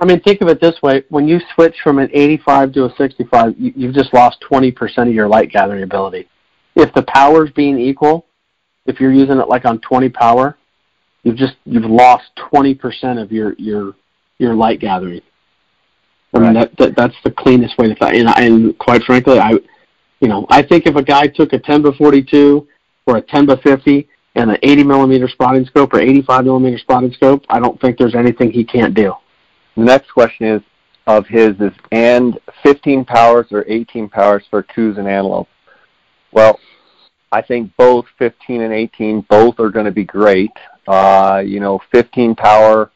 I mean, think of it this way: when you switch from an 85 to a 65, you, you've just lost 20% of your light gathering ability. If the power's being equal, if you're using it like on 20 power, you've just you've lost 20% of your your your light gathering. I mean, that, that that's the cleanest way to find. And, and quite frankly, I you know, I think if a guy took a 10 by 42 or a 10 by 50 and an 80 millimeter spotting scope or 85 millimeter spotting scope, I don't think there's anything he can't do. The next question is of his is and 15 powers or 18 powers for Coues and antelope. Well, I think both 15 and 18 both are going to be great. Uh, you know, 15 power,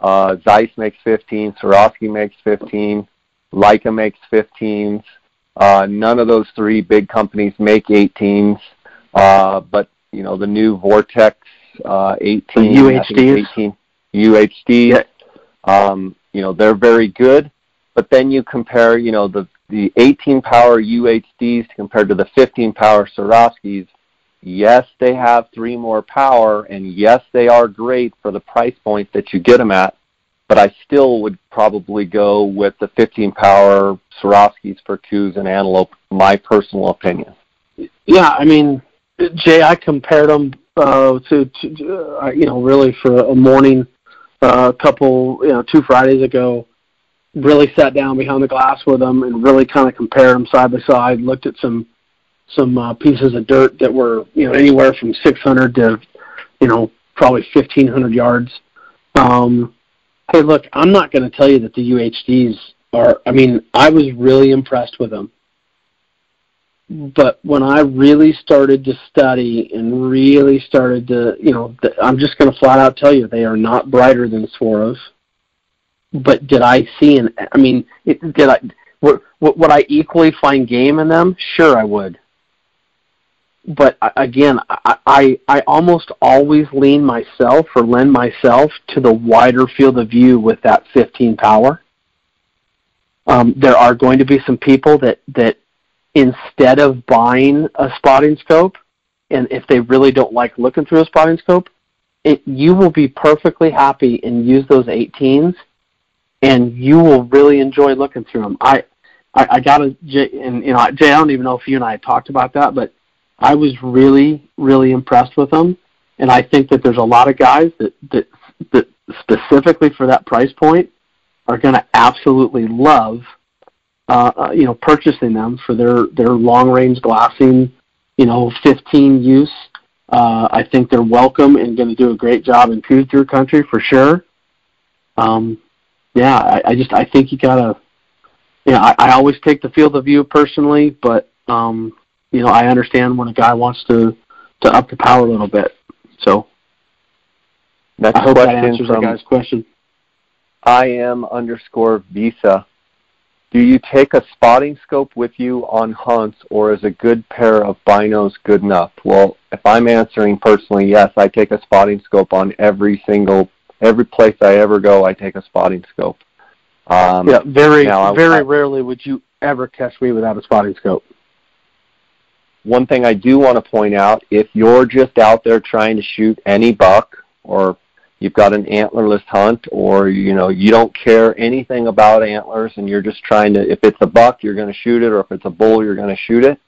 uh, Zeiss makes 15, Swarovski makes 15, Leica makes 15s. Uh, none of those three big companies make 18s, uh, but you know the new Vortex uh, 18, UHDs, 18 UHDs. Yeah. Um, you know they're very good, but then you compare you know the the 18 power UHDs compared to the 15 power Swarovskis. Yes, they have three more power, and yes, they are great for the price point that you get them at but I still would probably go with the 15 power Swarovskis for Coues and Antelope. My personal opinion. Yeah, I mean, Jay, I compared them uh, to, to uh, you know, really for a morning, a uh, couple, you know, two Fridays ago. Really sat down behind the glass with them and really kind of compared them side by side. Looked at some some uh, pieces of dirt that were you know anywhere from 600 to you know probably 1500 yards. Um, Hey, look, I'm not going to tell you that the UHDs are. I mean, I was really impressed with them, but when I really started to study and really started to, you know, I'm just going to flat out tell you they are not brighter than Swarovs. But did I see an? I mean, did I? Would, would I equally find game in them? Sure, I would but again, I, I I almost always lean myself or lend myself to the wider field of view with that 15 power. Um, there are going to be some people that that instead of buying a spotting scope, and if they really don't like looking through a spotting scope, it you will be perfectly happy and use those 18s, and you will really enjoy looking through them. I I, I got to, and you know, Jay, I don't even know if you and I talked about that, but I was really, really impressed with them, and I think that there's a lot of guys that that that specifically for that price point are going to absolutely love, uh, uh, you know, purchasing them for their their long range glassing, you know, 15 use. Uh, I think they're welcome and going to do a great job in future country for sure. Um, yeah, I, I just I think you gotta. You know, I, I always take the field of view personally, but um, you know, I understand when a guy wants to to up the power a little bit. So Next I hope that answers the guy's question. I am underscore visa. Do you take a spotting scope with you on hunts, or is a good pair of binos good enough? Well, if I'm answering personally, yes, I take a spotting scope on every single every place I ever go. I take a spotting scope. Um, yeah, very now, very I, rarely would you ever catch me without a spotting scope one thing I do want to point out, if you're just out there trying to shoot any buck or you've got an antlerless hunt or you know you don't care anything about antlers and you're just trying to if it's a buck you're going to shoot it or if it's a bull you're going to shoot it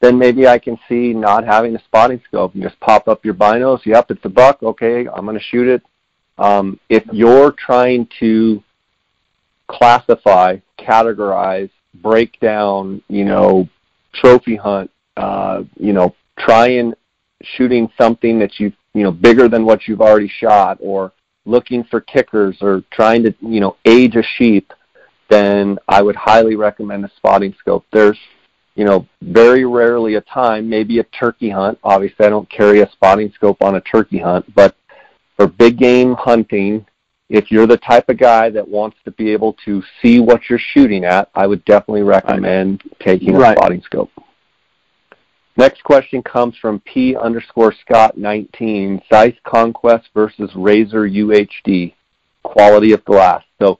then maybe I can see not having a spotting scope. And just pop up your binos yep it's a buck okay I'm going to shoot it. Um, if you're trying to classify categorize break down you know trophy hunt uh, you know, trying shooting something that you you know bigger than what you've already shot, or looking for kickers, or trying to you know age a sheep, then I would highly recommend a spotting scope. There's you know, very rarely a time, maybe a turkey hunt. Obviously, I don't carry a spotting scope on a turkey hunt, but for big game hunting, if you're the type of guy that wants to be able to see what you're shooting at, I would definitely recommend right. taking a right. spotting scope. Next question comes from P underscore Scott 19, Zeiss Conquest versus Razor UHD, quality of glass. So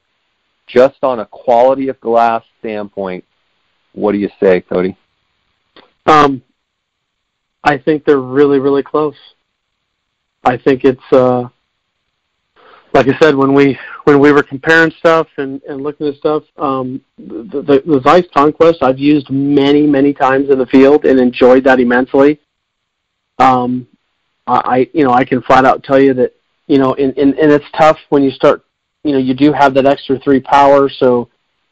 just on a quality of glass standpoint, what do you say, Cody? Um, I think they're really, really close. I think it's uh, like I said when we when we were comparing stuff and, and looking at stuff. Um, the, the, the Zeiss Conquest I've used many, many times in the field and enjoyed that immensely. Um, I, you know, I can flat out tell you that, you know, and, and, and it's tough when you start, you know, you do have that extra three power. So,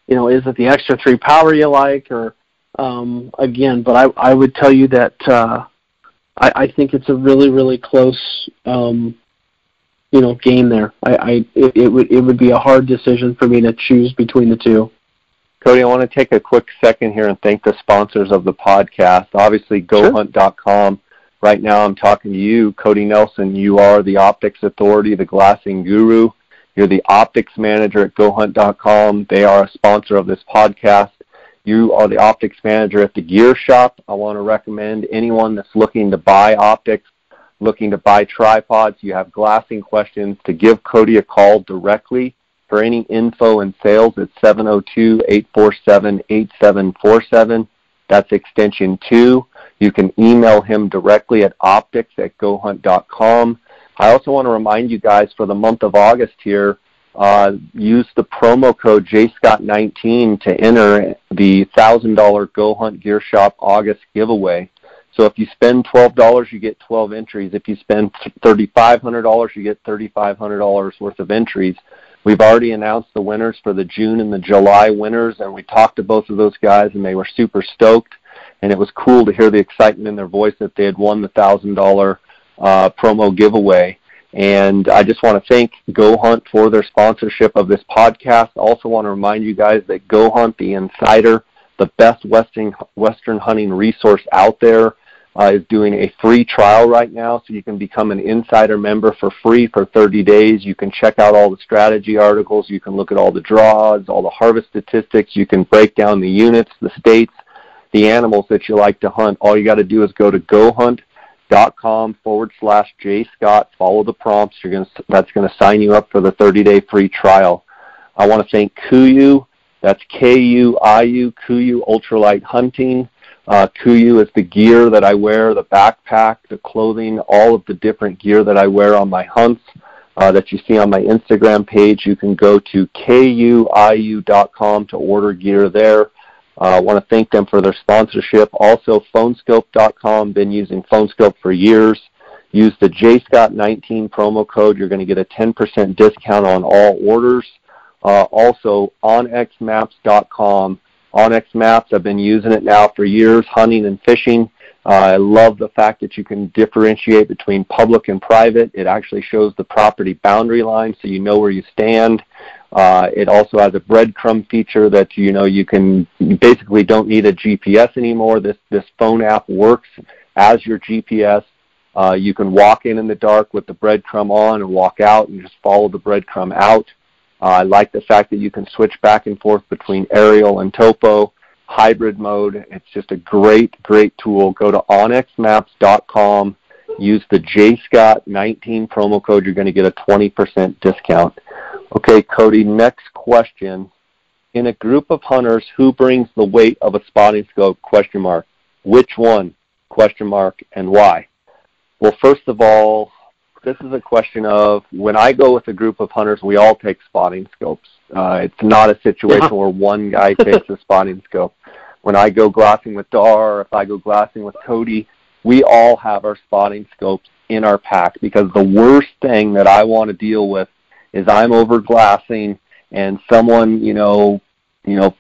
you know, is it the extra three power you like or, um, again, but I, I would tell you that, uh, I, I think it's a really, really close, um, you know, game there. I, I it, it would it would be a hard decision for me to choose between the two. Cody, I want to take a quick second here and thank the sponsors of the podcast. Obviously, GoHunt.com. Right now, I'm talking to you, Cody Nelson. You are the optics authority, the glassing guru. You're the optics manager at GoHunt.com. They are a sponsor of this podcast. You are the optics manager at the Gear Shop. I want to recommend anyone that's looking to buy optics, looking to buy tripods, you have glassing questions, to give Cody a call directly for any info and sales, it's 702-847-8747. That's extension 2. You can email him directly at optics at gohunt.com. I also want to remind you guys for the month of August here, uh, use the promo code JScott19 to enter the $1,000 Go Hunt Gear Shop August giveaway. So if you spend $12, you get 12 entries. If you spend $3,500, you get $3,500 worth of entries. We've already announced the winners for the June and the July winners, and we talked to both of those guys, and they were super stoked. And it was cool to hear the excitement in their voice that they had won the thousand dollar uh, promo giveaway. And I just want to thank Go Hunt for their sponsorship of this podcast. Also want to remind you guys that Go Hunt, the Insider, the best western western hunting resource out there, uh, is doing a free trial right now, so you can become an insider member for free for 30 days. You can check out all the strategy articles. You can look at all the draws, all the harvest statistics. You can break down the units, the states, the animals that you like to hunt. All you got to do is go to gohunt.com forward slash jscott. Follow the prompts. You're gonna, that's going to sign you up for the 30-day free trial. I want to thank KUIU. That's K-U-I-U, KUIU Ultralight Hunting. Uh, KUIU is the gear that I wear, the backpack, the clothing, all of the different gear that I wear on my hunts uh, that you see on my Instagram page. You can go to kuiu.com to order gear there. Uh, I want to thank them for their sponsorship. Also, Phoneskope.com, been using Phoneskope for years. Use the JScott19 promo code. You're going to get a 10% discount on all orders. Uh, also, onxmaps.com onX Maps. I've been using it now for years, hunting and fishing. Uh, I love the fact that you can differentiate between public and private. It actually shows the property boundary line so you know where you stand. Uh, it also has a breadcrumb feature that you know you can you basically don't need a GPS anymore. This this phone app works as your GPS. Uh, you can walk in in the dark with the breadcrumb on and walk out and just follow the breadcrumb out. Uh, I like the fact that you can switch back and forth between aerial and topo, hybrid mode. It's just a great, great tool. Go to onxmaps.com. Use the JScott19 promo code. You're going to get a 20% discount. Okay, Cody, next question. In a group of hunters, who brings the weight of a spotting scope? Question mark. Which one? Question mark. And why? Well, first of all, this is a question of when I go with a group of hunters, we all take spotting scopes. Uh, it's not a situation yeah. where one guy takes a spotting scope. When I go glassing with Dar, or if I go glassing with Cody, we all have our spotting scopes in our pack because the worst thing that I want to deal with is I'm over glassing and someone, you know, you know,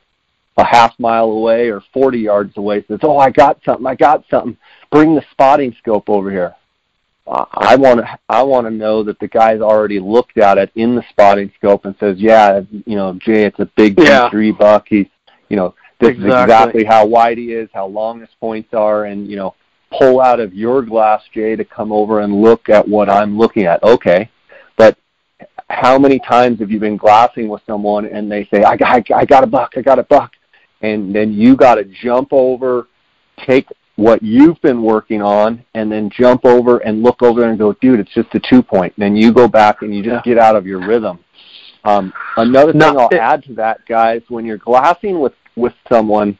a half mile away or 40 yards away says, "Oh, I got something! I got something! Bring the spotting scope over here." I want to I want to know that the guy's already looked at it in the spotting scope and says, yeah, you know, Jay, it's a big yeah. three buck. He's, you know, this exactly. is exactly how wide he is, how long his points are, and you know, pull out of your glass, Jay, to come over and look at what I'm looking at. Okay, but how many times have you been glassing with someone and they say, I, I, I got a buck, I got a buck, and then you got to jump over, take what you've been working on, and then jump over and look over and go, dude, it's just a two point. And then you go back and you just yeah. get out of your rhythm. Um, another thing no, I'll it, add to that, guys, when you're glassing with with someone,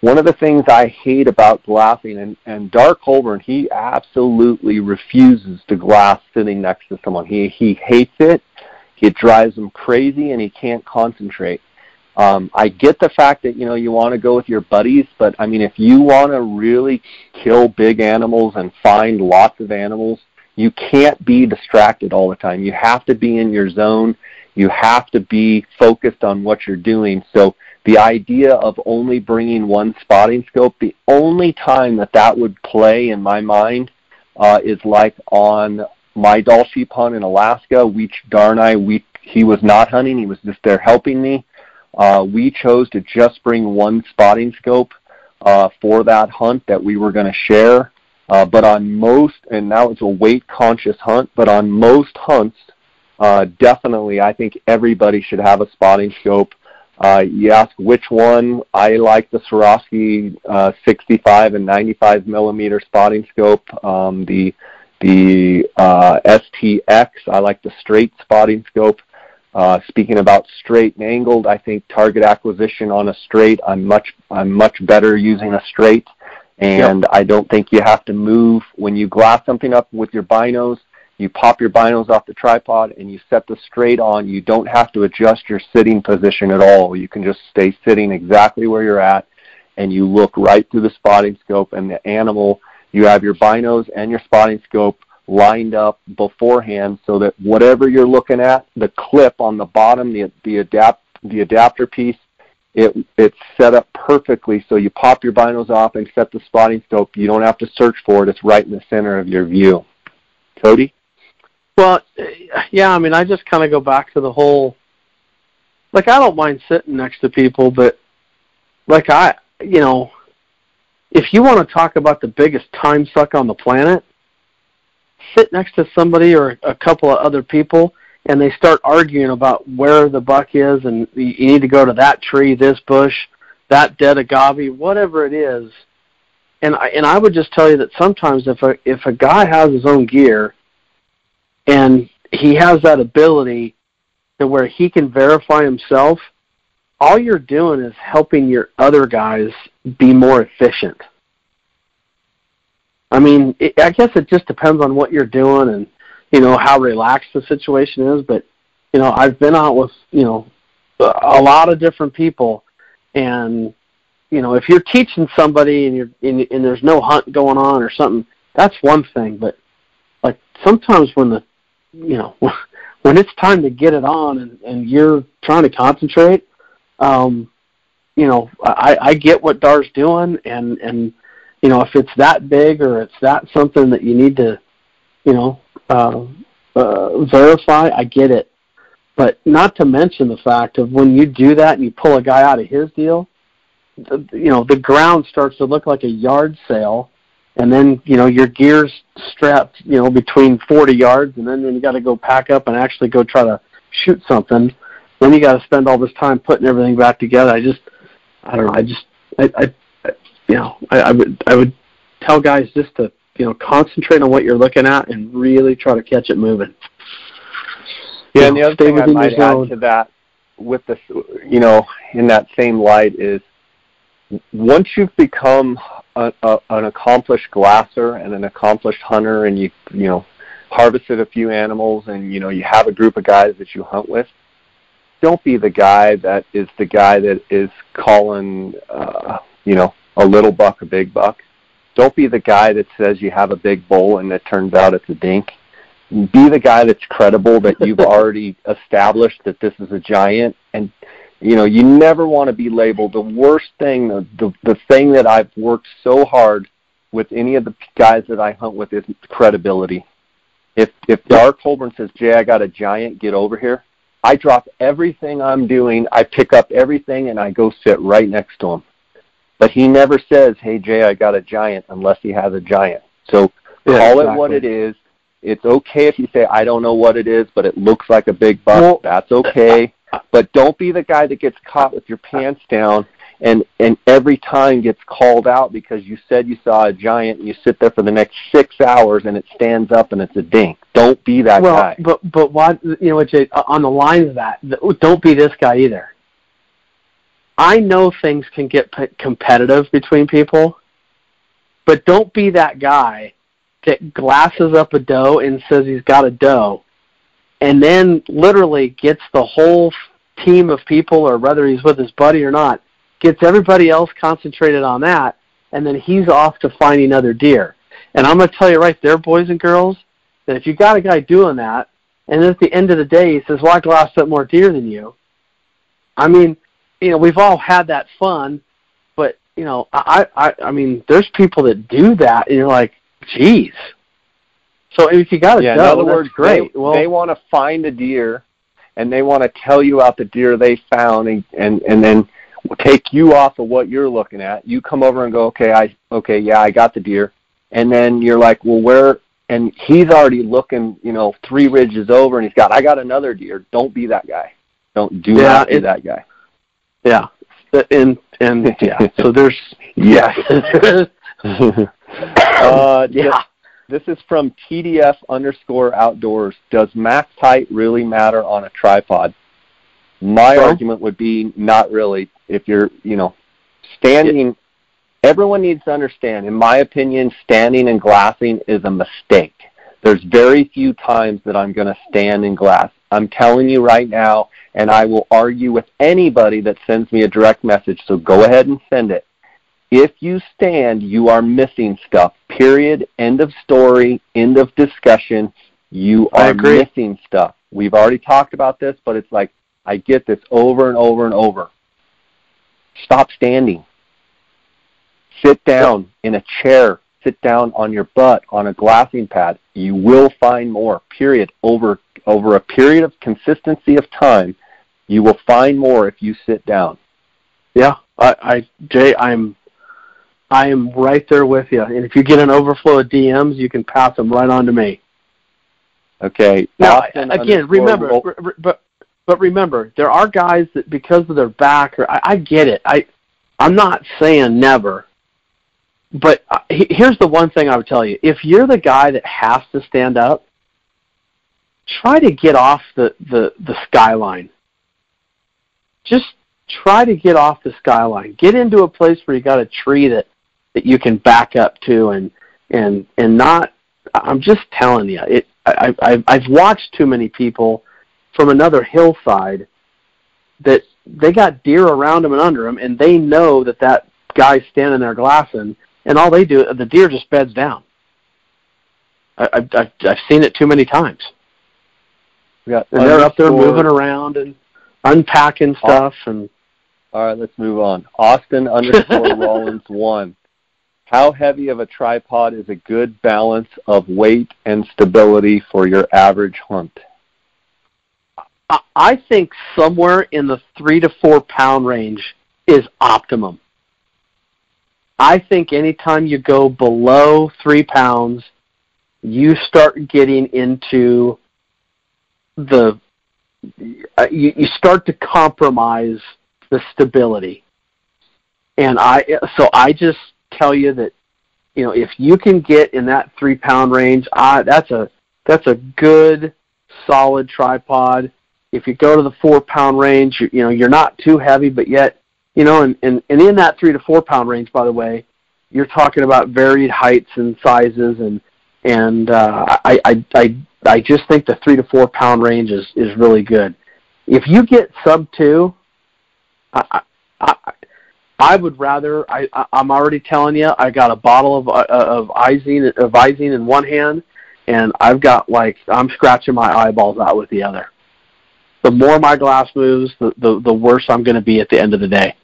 one of the things I hate about glassing, and, and Dar Colburn, he absolutely refuses to glass sitting next to someone. He he hates it. It drives him crazy, and he can't concentrate. Um, I get the fact that you know you want to go with your buddies, but I mean, if you want to really kill big animals and find lots of animals, you can't be distracted all the time. You have to be in your zone. You have to be focused on what you're doing. So the idea of only bringing one spotting scope, the only time that that would play in my mind uh, is like on my Dall sheep hunt in Alaska. We darn I we he was not hunting; he was just there helping me. Uh, we chose to just bring one spotting scope uh, for that hunt that we were going to share. Uh, but on most, and now it's a weight conscious hunt, but on most hunts, uh, definitely I think everybody should have a spotting scope. Uh, you ask which one, I like the Swarovski uh, 65 and 95 millimeter spotting scope. Um, the the STX, I like the straight spotting scope. Uh, speaking about straight and angled, I think target acquisition on a straight, I'm much I'm much better using a straight, and yep. I don't think you have to move when you glass something up with your binos. You pop your binos off the tripod and you set the straight on. You don't have to adjust your sitting position at all. You can just stay sitting exactly where you're at, and you look right through the spotting scope and the animal. You have your binos and your spotting scope lined up beforehand so that whatever you're looking at, the clip on the bottom, the the adapt the adapter piece, it it's set up perfectly so you pop your binos off and set the spotting scope. You don't have to search for it. It's right in the center of your view. Cody? Well, yeah, I mean, I just kind of go back to the whole like I don't mind sitting next to people, but like I, you know, if you want to talk about the biggest time suck on the planet, sit next to somebody or a couple of other people and they start arguing about where the buck is and you need to go to that tree, this bush, that dead agave, whatever it is. And I and I would just tell you that sometimes if a if a guy has his own gear and he has that ability to where he can verify himself, all you're doing is helping your other guys be more efficient. I mean, it, I guess it just depends on what you're doing and you know how relaxed the situation is. But you know, I've been out with you know a lot of different people, and you know, if you're teaching somebody and you're and, and there's no hunt going on or something, that's one thing. But like sometimes when the you know when it's time to get it on and, and you're trying to concentrate, um, you know, I, I get what Dar's doing and and you know, if it's that big or it's that something that you need to, you know, uh, uh, verify, I get it. But not to mention the fact of when you do that and you pull a guy out of his deal, the, you know, the ground starts to look like a yard sale, and then you know your gear's strapped, you know, between 40 yards, and then, then you got to go pack up and actually go try to shoot something. Then you got to spend all this time putting everything back together. I just, I don't know. I just, I, I you know, I, I would I would tell guys just to you know concentrate on what you're looking at and really try to catch it moving. Yeah, and the other thing I might add to that, with the you know, in that same light is once you've become a, a, an accomplished glasser and an accomplished hunter, and you you know harvested a few animals, and you know you have a group of guys that you hunt with. Don't be the guy that is the guy that is calling, uh, you know, a little buck, a big buck. Don't be the guy that says you have a big bull and it turns out it's a dink. Be the guy that's credible that you've already established that this is a giant and you know, you never want to be labeled the worst thing the, the the thing that I've worked so hard with any of the guys that I hunt with is credibility. If if Dar Colburn says, "Jay, I got a giant, get over here," I drop everything I'm doing, I pick up everything, and I go sit right next to him But he never says, "Hey Jay, I got a giant," unless he has a giant. So Yeah, call exactly. it what it is. It's okay if you say, "I don't know what it is, but it looks like a big buck." Well, That's okay. But don't be the guy that gets caught with your pants down and and every time gets called out because you said you saw a giant and you sit there for the next six hours and it stands up and it's a dink. Don't be that well, guy. but but why? You know what, Jay? On the lines of that, don't be this guy either. I know things can get p- competitive between people, but don't be that guy that glasses up a doe and says he's got a doe, and then literally gets the whole team of people, or whether he's with his buddy or not, gets everybody else concentrated on that, and then he's off to finding other deer. And I'm going to tell you right there, boys and girls, that if you got a guy doing that, and then at the end of the day he says, "Well, I glassed up more deer than you," I mean, you know, we've all had that fun, but you know, I, I, I mean, there's people that do that, and you're like, "Geez." So if you got a yeah, doe, in other words, great. they, well, they want to find a deer and they want to tell you about the deer they found and, and and then take you off of what you're looking at. You come over and go, okay, I okay, yeah, I got the deer, and then you're like, well, where? And he's already looking, you know, three ridges over, and he's got, I got another deer. Don't be that guy. Don't do Yeah, not be it- that guy. Yeah, and and yeah. so there's Yes. yeah, uh, yeah. This is from TDF underscore outdoors. Does max height really matter on a tripod? My argument would be not really. If you're, you know, standing, everyone needs to understand, in my opinion, standing and glassing is a mistake. There's very few times that I'm going to stand and glass. I'm telling you right now, and I will argue with anybody that sends me a direct message, so go ahead and send it. If you stand, you are missing stuff. Period. End of story. End of discussion. You are missing stuff. We've already talked about this, but it's like I get this over and over and over. Stop standing. Sit down in a chair. Sit down on your butt on a glassing pad. You will find more. Period. Over over a period of consistency of time, you will find more if you sit down. Yeah, I, I Jay, I'm I am right there with you. And if you get an overflow of DMs, you can pass them right on to me. Okay. Now, Austin again, remember, roll- r- r- but but remember, there are guys that because of their back, or I, I get it. I I'm not saying never, but uh, here's the one thing I would tell you: if you're the guy that has to stand up, try to get off the the the skyline. Just try to get off the skyline. Get into a place where you got a tree that that you can back up to, and and and not. I'm just telling you, it. I, I I've watched too many people from another hillside that they got deer around them and under them, and they know that that guy's standing there glassing, and all they do, the deer just beds down. I, I've, I've I've seen it too many times, we got and they're up there moving around and unpacking stuff, and All right, let's move on. Austin underscore Rollins one. How heavy of a tripod is a good balance of weight and stability for your average hunt? I, I think somewhere in the three to four pound range is optimum. I think anytime you go below three pounds, you start getting into the uh, you, you start to compromise the stability. And I so I just tell you that you know if you can get in that three pound range, I that's a that's a good solid tripod. If you go to the four pound range, you, you know you're not too heavy, but yet you know, and, and and in that three to four pound range, by the way, you're talking about varied heights and sizes, and and uh, I I I I just think the three to four pound range is is really good. If you get sub two, I I, I would rather. I, I I'm already telling you. I got a bottle of uh, of Visine of Visine in one hand, and I've got like I'm scratching my eyeballs out with the other. The more my glass moves, the the, the worse I'm going to be at the end of the day.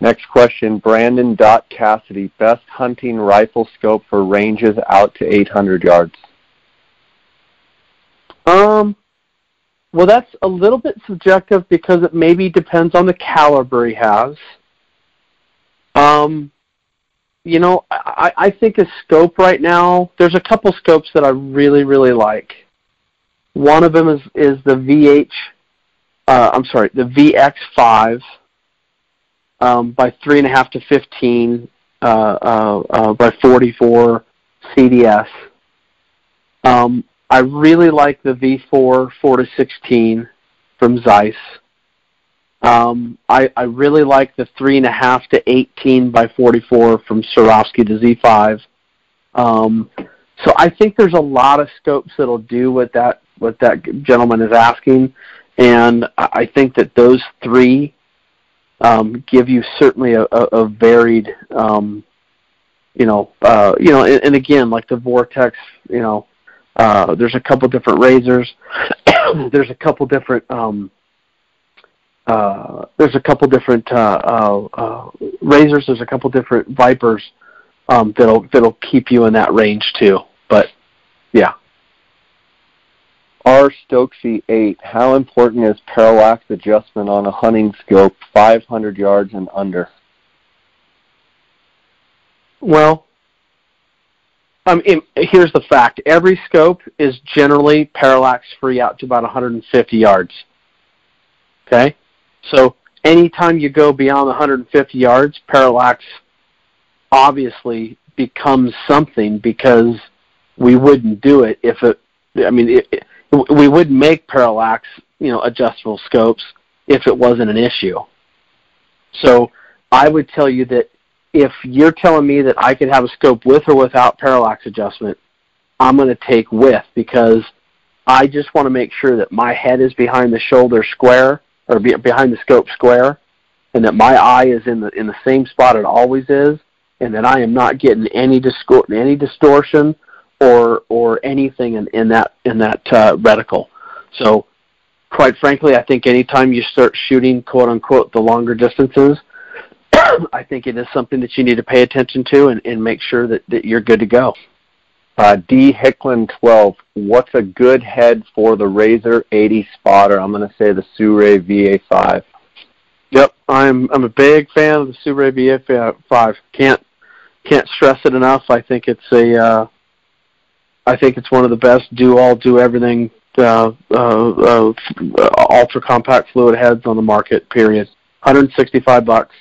Next question, Brandon Dot Cassidy, best hunting rifle scope for ranges out to 800 yards. Um, well, that's a little bit subjective because it maybe depends on the caliber he has. Um, you know, I, I think a scope right now. There's a couple scopes that I really, really like. One of them is is the VH. Uh, I'm sorry, the VX5 um, by three and a half to 15 uh, uh, uh, by 44 CDS. Um, I really like the V4 4 to 16 from Zeiss. Um, I, I really like the three and a half to 18 by 44 from Swarovski to Z5. Um, so I think there's a lot of scopes that'll do what that what that gentleman is asking, and I think that those three um, give you certainly a, a, a varied, um, you know, uh, you know, and, and, again, like the Vortex, you know, uh, there's a couple different razors, there's a couple different um, uh, there's a couple different uh, uh, uh, razors. There's a couple different vipers um, that'll that'll keep you in that range too. But yeah. R Stokesy 8, how important is parallax adjustment on a hunting scope 500 yards and under? Well, um, here's the fact. Every scope is generally parallax free out to about 150 yards. Okay? So anytime you go beyond 150 yards, parallax obviously becomes something because we wouldn't do it if it. I mean, it, it, we wouldn't make parallax, you know, adjustable scopes if it wasn't an issue. So I would tell you that if you're telling me that I could have a scope with or without parallax adjustment, I'm going to take with because I just want to make sure that my head is behind the shoulder square or be, behind the scope square, and that my eye is in the in the same spot it always is, and that I am not getting any disco- any distortion or or anything in, in that in that uh, reticle. So, quite frankly, I think anytime you start shooting quote unquote the longer distances, I think it is something that you need to pay attention to and, and make sure that, that you're good to go. Uh, D. Hicklin 12. What's a good head for the Razor 80 spotter? I'm going to say the Sirui VA5. Yep, I'm I'm a big fan of the Sirui VA5. Can't can't stress it enough. I think it's a uh, I think it's one of the best do all do everything uh, uh, uh, ultra compact fluid heads on the market. Period. 165 bucks.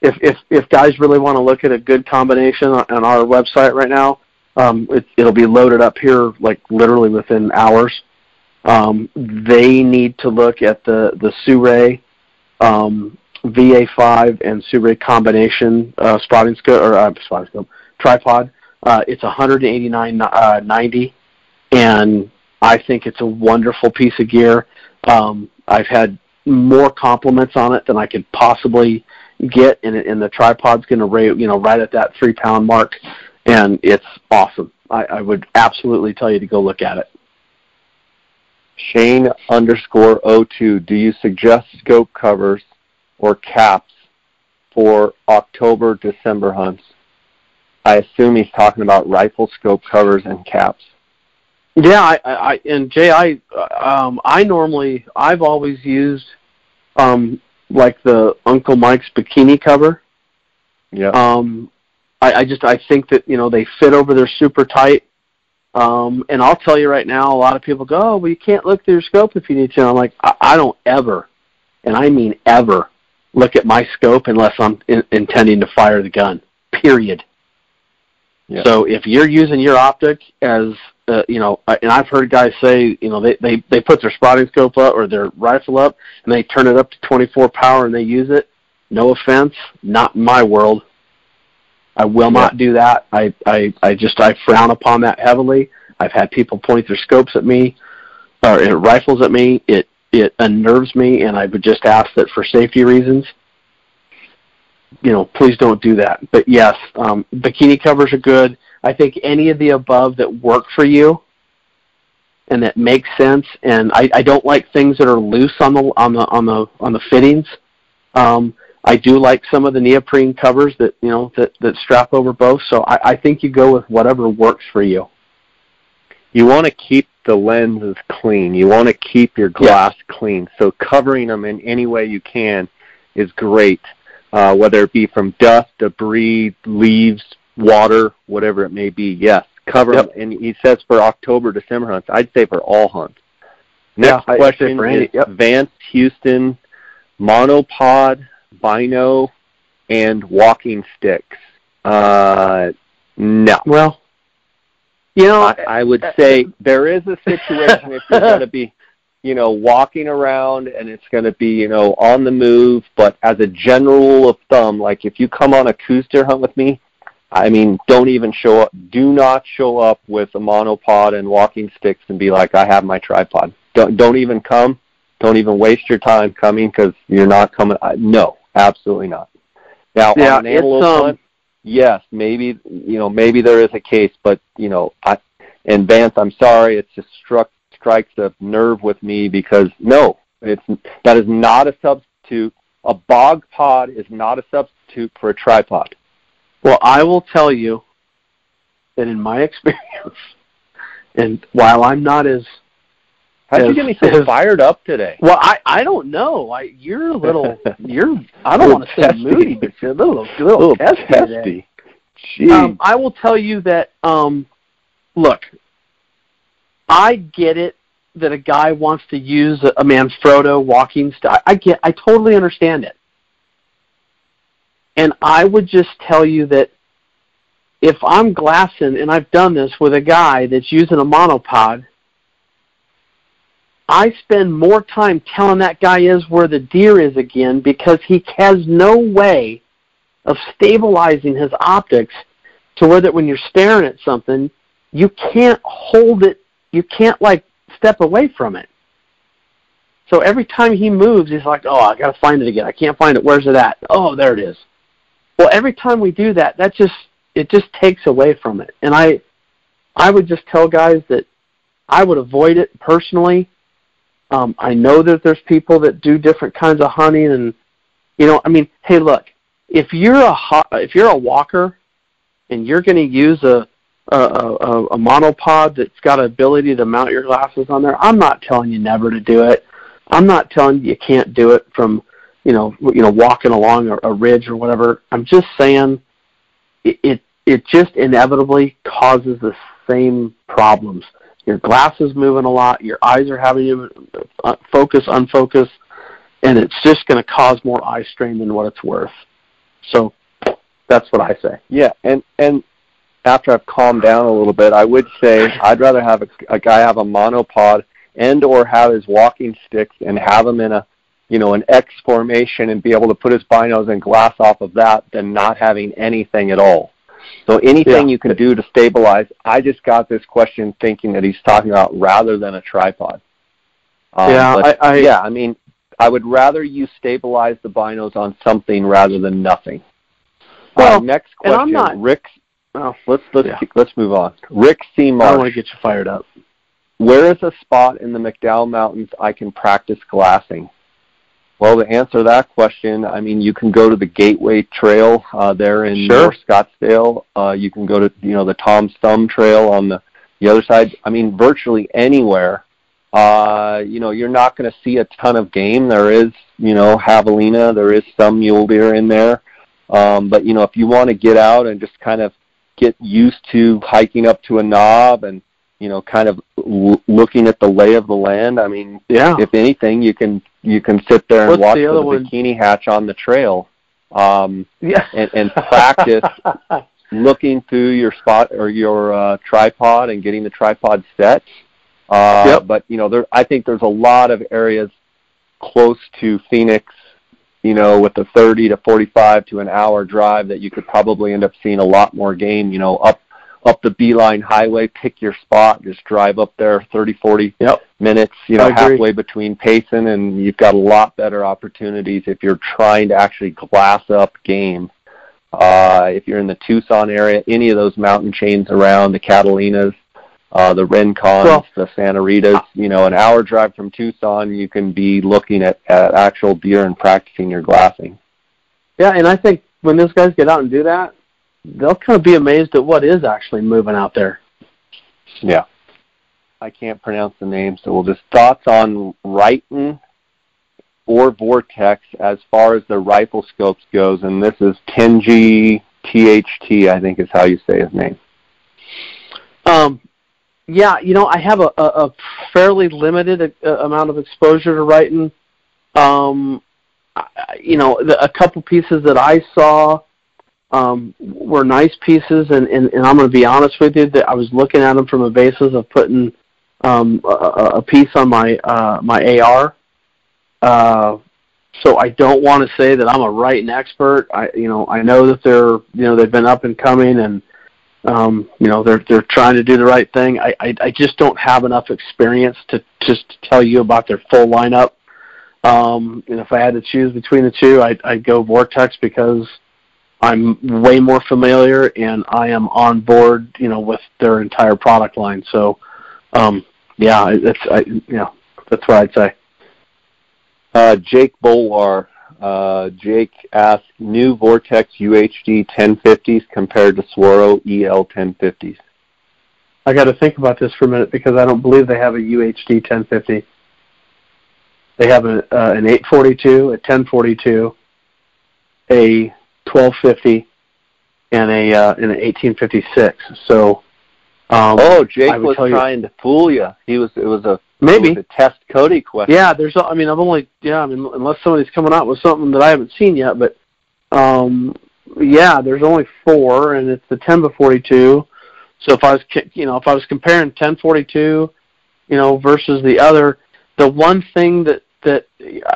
If if if guys really want to look at a good combination on our website right now, um, it, it'll be loaded up here like literally within hours. Um, they need to look at the the Sirui um, VA5 and Sirui combination uh, spotting scope or uh, spotting scope tripod. Uh, it's 189.90, uh, and I think it's a wonderful piece of gear. Um, I've had more compliments on it than I could possibly get, and, and the tripod's going to rate, you know, right at that three pound mark and it's awesome. I, I would absolutely tell you to go look at it. Shane underscore O2, do you suggest scope covers or caps for October, December hunts? I assume he's talking about rifle scope covers and caps. Yeah, I, I and Jay, I um, I normally I've always used um, like the Uncle Mike's bikini cover. Yeah. Um, I, I just I think that you know they fit over there super tight. Um, and I'll tell you right now, a lot of people go, "Oh, well, you can't look through your scope if you need to." And I'm like, I, I don't ever, and I mean ever, look at my scope unless I'm in, intending to fire the gun. Period. Yeah. So if you're using your optic as uh, you know, and I've heard guys say, you know, they they they put their spotting scope up or their rifle up and they turn it up to 24 power and they use it. No offense, not in my world. I will not do that. I, I, I just I frown upon that heavily. I've had people point their scopes at me or rifles at me. It it unnerves me, and I would just ask that for safety reasons, you know, please don't do that. But yes, um, bikini covers are good. I think any of the above that work for you and that makes sense. And I, I don't like things that are loose on the on the on the on the fittings. Um, I do like some of the neoprene covers that you know that that strap over both. So I, I think you go with whatever works for you. You want to keep the lenses clean. You want to keep your glass clean. So covering them in any way you can is great. Uh, whether it be from dust, debris, leaves, water, whatever it may be. Yes, cover Yep. them. And he says for October, December hunts. I'd say for all hunts. Next I'd question is yep. Vance Houston, monopod, bino, and walking sticks. Uh, no. Well, you know, I, I would say there is a situation if you're going to be, you know, walking around and it's going to be, you know, on the move. But as a general rule of thumb, like if you come on a Coues deer hunt with me, I mean, don't even show up. Do not show up with a monopod and walking sticks and be like, I have my tripod. Don't don't even come. Don't even waste your time coming because you're not coming. I, no, absolutely not. Now Yeah, on an antelope um, hunt, yes, maybe you know maybe there is a case, but you know, I and Vance, I'm sorry, it's just struck strikes a nerve with me because no, it's that is not a substitute. A bog pod is not a substitute for a tripod. Well, I will tell you that in my experience, and while I'm not as How'd you get me so fired up today? well, I I don't know. I you're a little you're I don't want to say testy. moody, but you're a little a A little, little testy. testy. Jeez. Um, I will tell you that. Um, look, I get it that a guy wants to use a, a Manfrotto walking style. I get. I totally understand it. And I would just tell you that if I'm glassing, and I've done this with a guy that's using a monopod, I spend more time telling that guy is where the deer is again because he has no way of stabilizing his optics to where that when you're staring at something, you can't hold it, you can't like step away from it. So every time he moves, he's like, "Oh, I got to find it again. I can't find it. Where's it at? Oh, there it is." Well, every time we do that, that just it just takes away from it. And I I would just tell guys that I would avoid it personally. Um, I know that there's people that do different kinds of hunting, and you know, I mean, hey, look, if you're a if you're a walker and you're going to use a a, a a monopod that's got an ability to mount your glasses on there, I'm not telling you never to do it. I'm not telling you you can't do it from you know you know walking along a, a ridge or whatever. I'm just saying it, it it just inevitably causes the same problems. Your glasses moving a lot, your eyes are having to uh, focus, unfocus, and it's just going to cause more eye strain than what it's worth. So that's what I say. Yeah, and and after I've calmed down a little bit, I would say I'd rather have a, a guy have a monopod and or have his walking sticks and have him in a you know an X formation and be able to put his binos and glass off of that than not having anything at all. So anything Yeah. you can do to stabilize. I just got this question thinking that he's talking about rather than a tripod. Um, Yeah, but I- I- yeah, I mean, I would rather you stabilize the binos on something rather than nothing. Well, uh, next and question, I'm not- Rick. Oh, Let's let's Yeah. let's move on. Rick C. I don't want to get you fired up. Where is a spot in the McDowell Mountains I can practice glassing? Well, to answer that question, I mean you can go to the Gateway Trail uh, there in Sure. North Scottsdale. Uh, you can go to you know the Tom's Thumb Trail on the the other side. I mean virtually anywhere. Uh, you know you're not going to see a ton of game. There is you know javelina, there is some mule deer in there, um, but you know if you want to get out and just kind of get used to hiking up to a knob and you know kind of l- looking at the lay of the land. I mean Yeah. if anything, you can you can sit there and What's watch the the, one? bikini hatch on the trail, um, yeah. and, and practice looking through your spot or your uh, tripod and getting the tripod set. Uh, Yep. But you know, there I think there's a lot of areas close to Phoenix, you know, with the 30 to 45 to an hour drive that you could probably end up seeing a lot more game. You know, up up the Beeline Highway, pick your spot, just drive up there 30, 40 Yep. minutes, you know, halfway between Payson, and you've got a lot better opportunities if you're trying to actually glass up game. Uh, if you're in the Tucson area, any of those mountain chains around, the Catalinas, uh, the Rincons, Well, the Santa Ritas, you know, an hour drive from Tucson, you can be looking at, at actual deer and practicing your glassing. Yeah, and I think when those guys get out and do that, they'll kind of be amazed at what is actually moving out there. Yeah. I can't pronounce the name, so we'll just thoughts on Riton or Vortex as far as the rifle scopes goes, and this is Tenji THT, I think is how you say his name. Um, yeah, you know, I have a, a, a fairly limited uh, amount of exposure to Riton. Um, I, you know, the, a couple pieces that I saw um, were nice pieces, and, and, and I'm going to be honest with you that I was looking at them from a basis of putting um, a, a piece on my uh, my AR. Uh, so I don't want to say that I'm a Riton expert. I you know I know that they're you know they've been up and coming and um, you know they're they're trying to do the right thing. I, I I just don't have enough experience to just tell you about their full lineup. Um, and if I had to choose between the two, I'd, I'd go Vortex because I'm way more familiar and I am on board, you know, with their entire product line. So, um, yeah, that's I, you know, that's what I'd say. Uh, Jake Bolwar, uh, Jake asked, new Vortex UHD 1050s compared to Swaro EL 1050s. I got to think about this for a minute because I don't believe they have a UHD 1050. They have a, uh, an 842, a 1042, a 1250 and a uh, and an 1856. So. Um, oh, Jake was trying you, to fool you. He was. It was a maybe was a test Cody question. Yeah, there's. I mean, I'm only. Yeah, I mean, unless somebody's coming out with something that I haven't seen yet, but um, yeah, there's only four, and it's the 10 by 42. So if I was, you know, if I was comparing 1042, you know, versus the other, the one thing that that,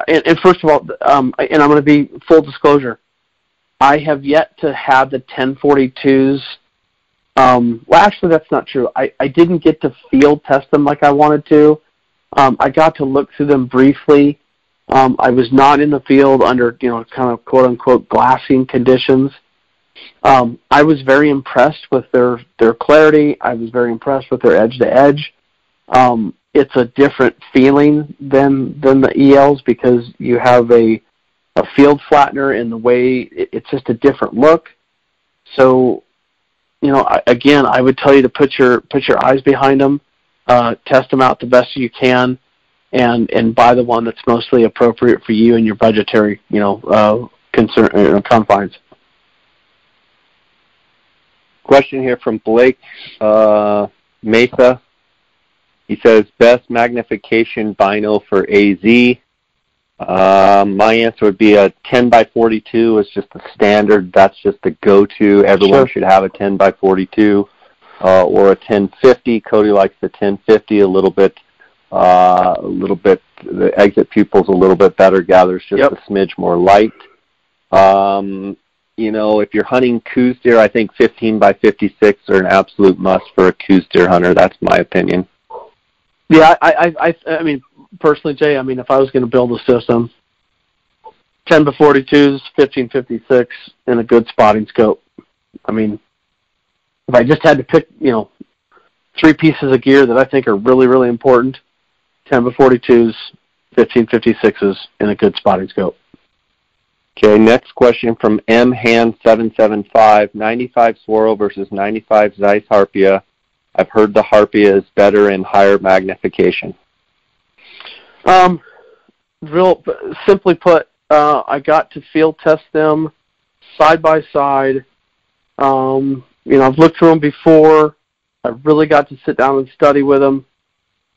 and, and first of all, um, and I'm going to be full disclosure, I have yet to have the 1042s. Um, well, actually, that's not true. I, I didn't get to field test them like I wanted to. Um, I got to look through them briefly. Um, I was not in the field under, you know, kind of quote unquote glassing conditions. Um, I was very impressed with their their clarity. I was very impressed with their edge to edge. Um, it's a different feeling than than the ELs because you have a a field flattener in the way it, it's just a different look. So, you know, I, again, I would tell you to put your put your eyes behind them, uh, test them out the best you can, and and buy the one that's mostly appropriate for you and your budgetary, you know, uh, concern uh, confines. Question here from Blake uh, Mesa. He says best magnification bino for AZ. Um, my answer would be a 10 by 42 is just the standard. That's just the go-to. Everyone sure. should have a 10 by 42 uh, or a 1050. Cody likes the 1050 a little bit. Uh, a little bit. The exit pupil's a little bit better. Gathers just yep. a smidge more light. Um, you know, if you're hunting Coues deer, I think 15 by 56 are an absolute must for a Coues deer hunter. That's my opinion. Yeah, I, I, I, I mean, personally, Jay, I mean, if I was going to build a system, 10 by 42s, 1556, and a good spotting scope. I mean, if I just had to pick, you know, three pieces of gear that I think are really, really important, 10 by 42s, 1556s, and a good spotting scope. Okay, next question from M Hand seven seven five. Ninety five Swaro versus ninety five Zeiss Harpia. I've heard the Harpia is better in higher magnification. Um, real simply put, uh, I got to field test them side by side. Um, you know, I've looked through them before. I really got to sit down and study with them.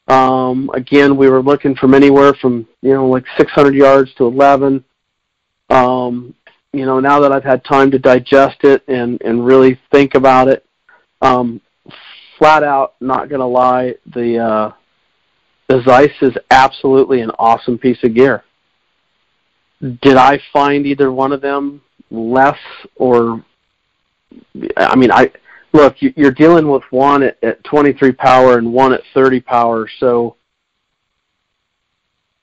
Um, again, we were looking from anywhere from you know like 600 yards to 11. Um, you know, now that I've had time to digest it and and really think about it, um, flat out, not gonna lie, the uh, the Zeiss is absolutely an awesome piece of gear. Did I find either one of them less or? I mean, I look. You're dealing with one at, at 23 power and one at 30 power, so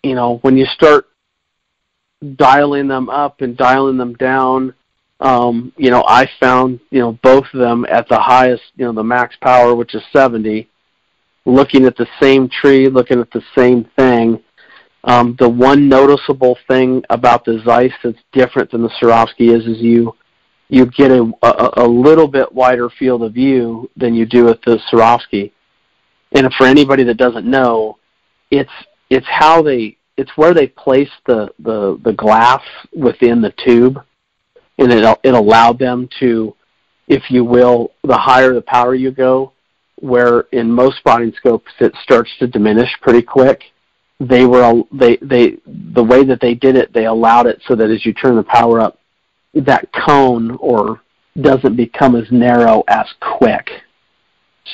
you know when you start dialing them up and dialing them down um, you know, I found, you know, both of them at the highest, you know, the max power, which is 70, looking at the same tree, looking at the same thing. Um, the one noticeable thing about the Zeiss that's different than the Swarovski is, is you you get a, a, a little bit wider field of view than you do with the Swarovski. And for anybody that doesn't know, it's it's how they it's where they place the the the glass within the tube, and it it allowed them to, if you will, the higher the power you go, where in most spotting scopes it starts to diminish pretty quick. They were they they the way that they did it, they allowed it so that as you turn the power up, that cone or doesn't become as narrow as quick.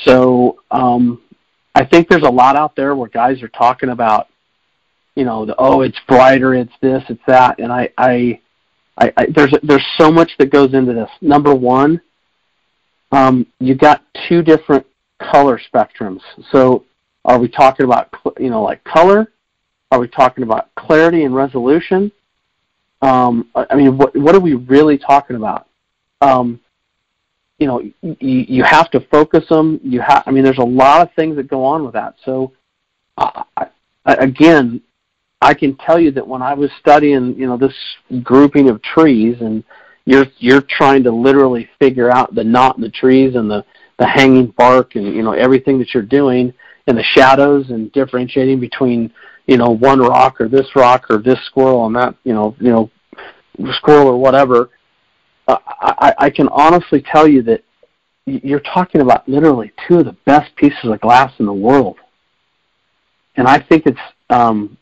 So um, I think there's a lot out there where guys are talking about, you know, the, oh, it's brighter, it's this, it's that, and I, I, I, I there's there's so much that goes into this. Number one, um, you got two different color spectrums. So are we talking about you know like color? Are we talking about clarity and resolution? Um, I mean, what what are we really talking about? Um, you know, you, you have to focus them. You have, I mean, there's a lot of things that go on with that. So, uh, I, again, I can tell you that when I was studying, you know, this grouping of trees, and you're you're trying to literally figure out the knot in the trees and the the hanging bark, and you know everything that you're doing, and the shadows, and differentiating between you know one rock or this rock or this squirrel and that you know you know squirrel or whatever uh, I, I can honestly tell you that you're talking about literally two of the best pieces of glass in the world. And I think it's, um,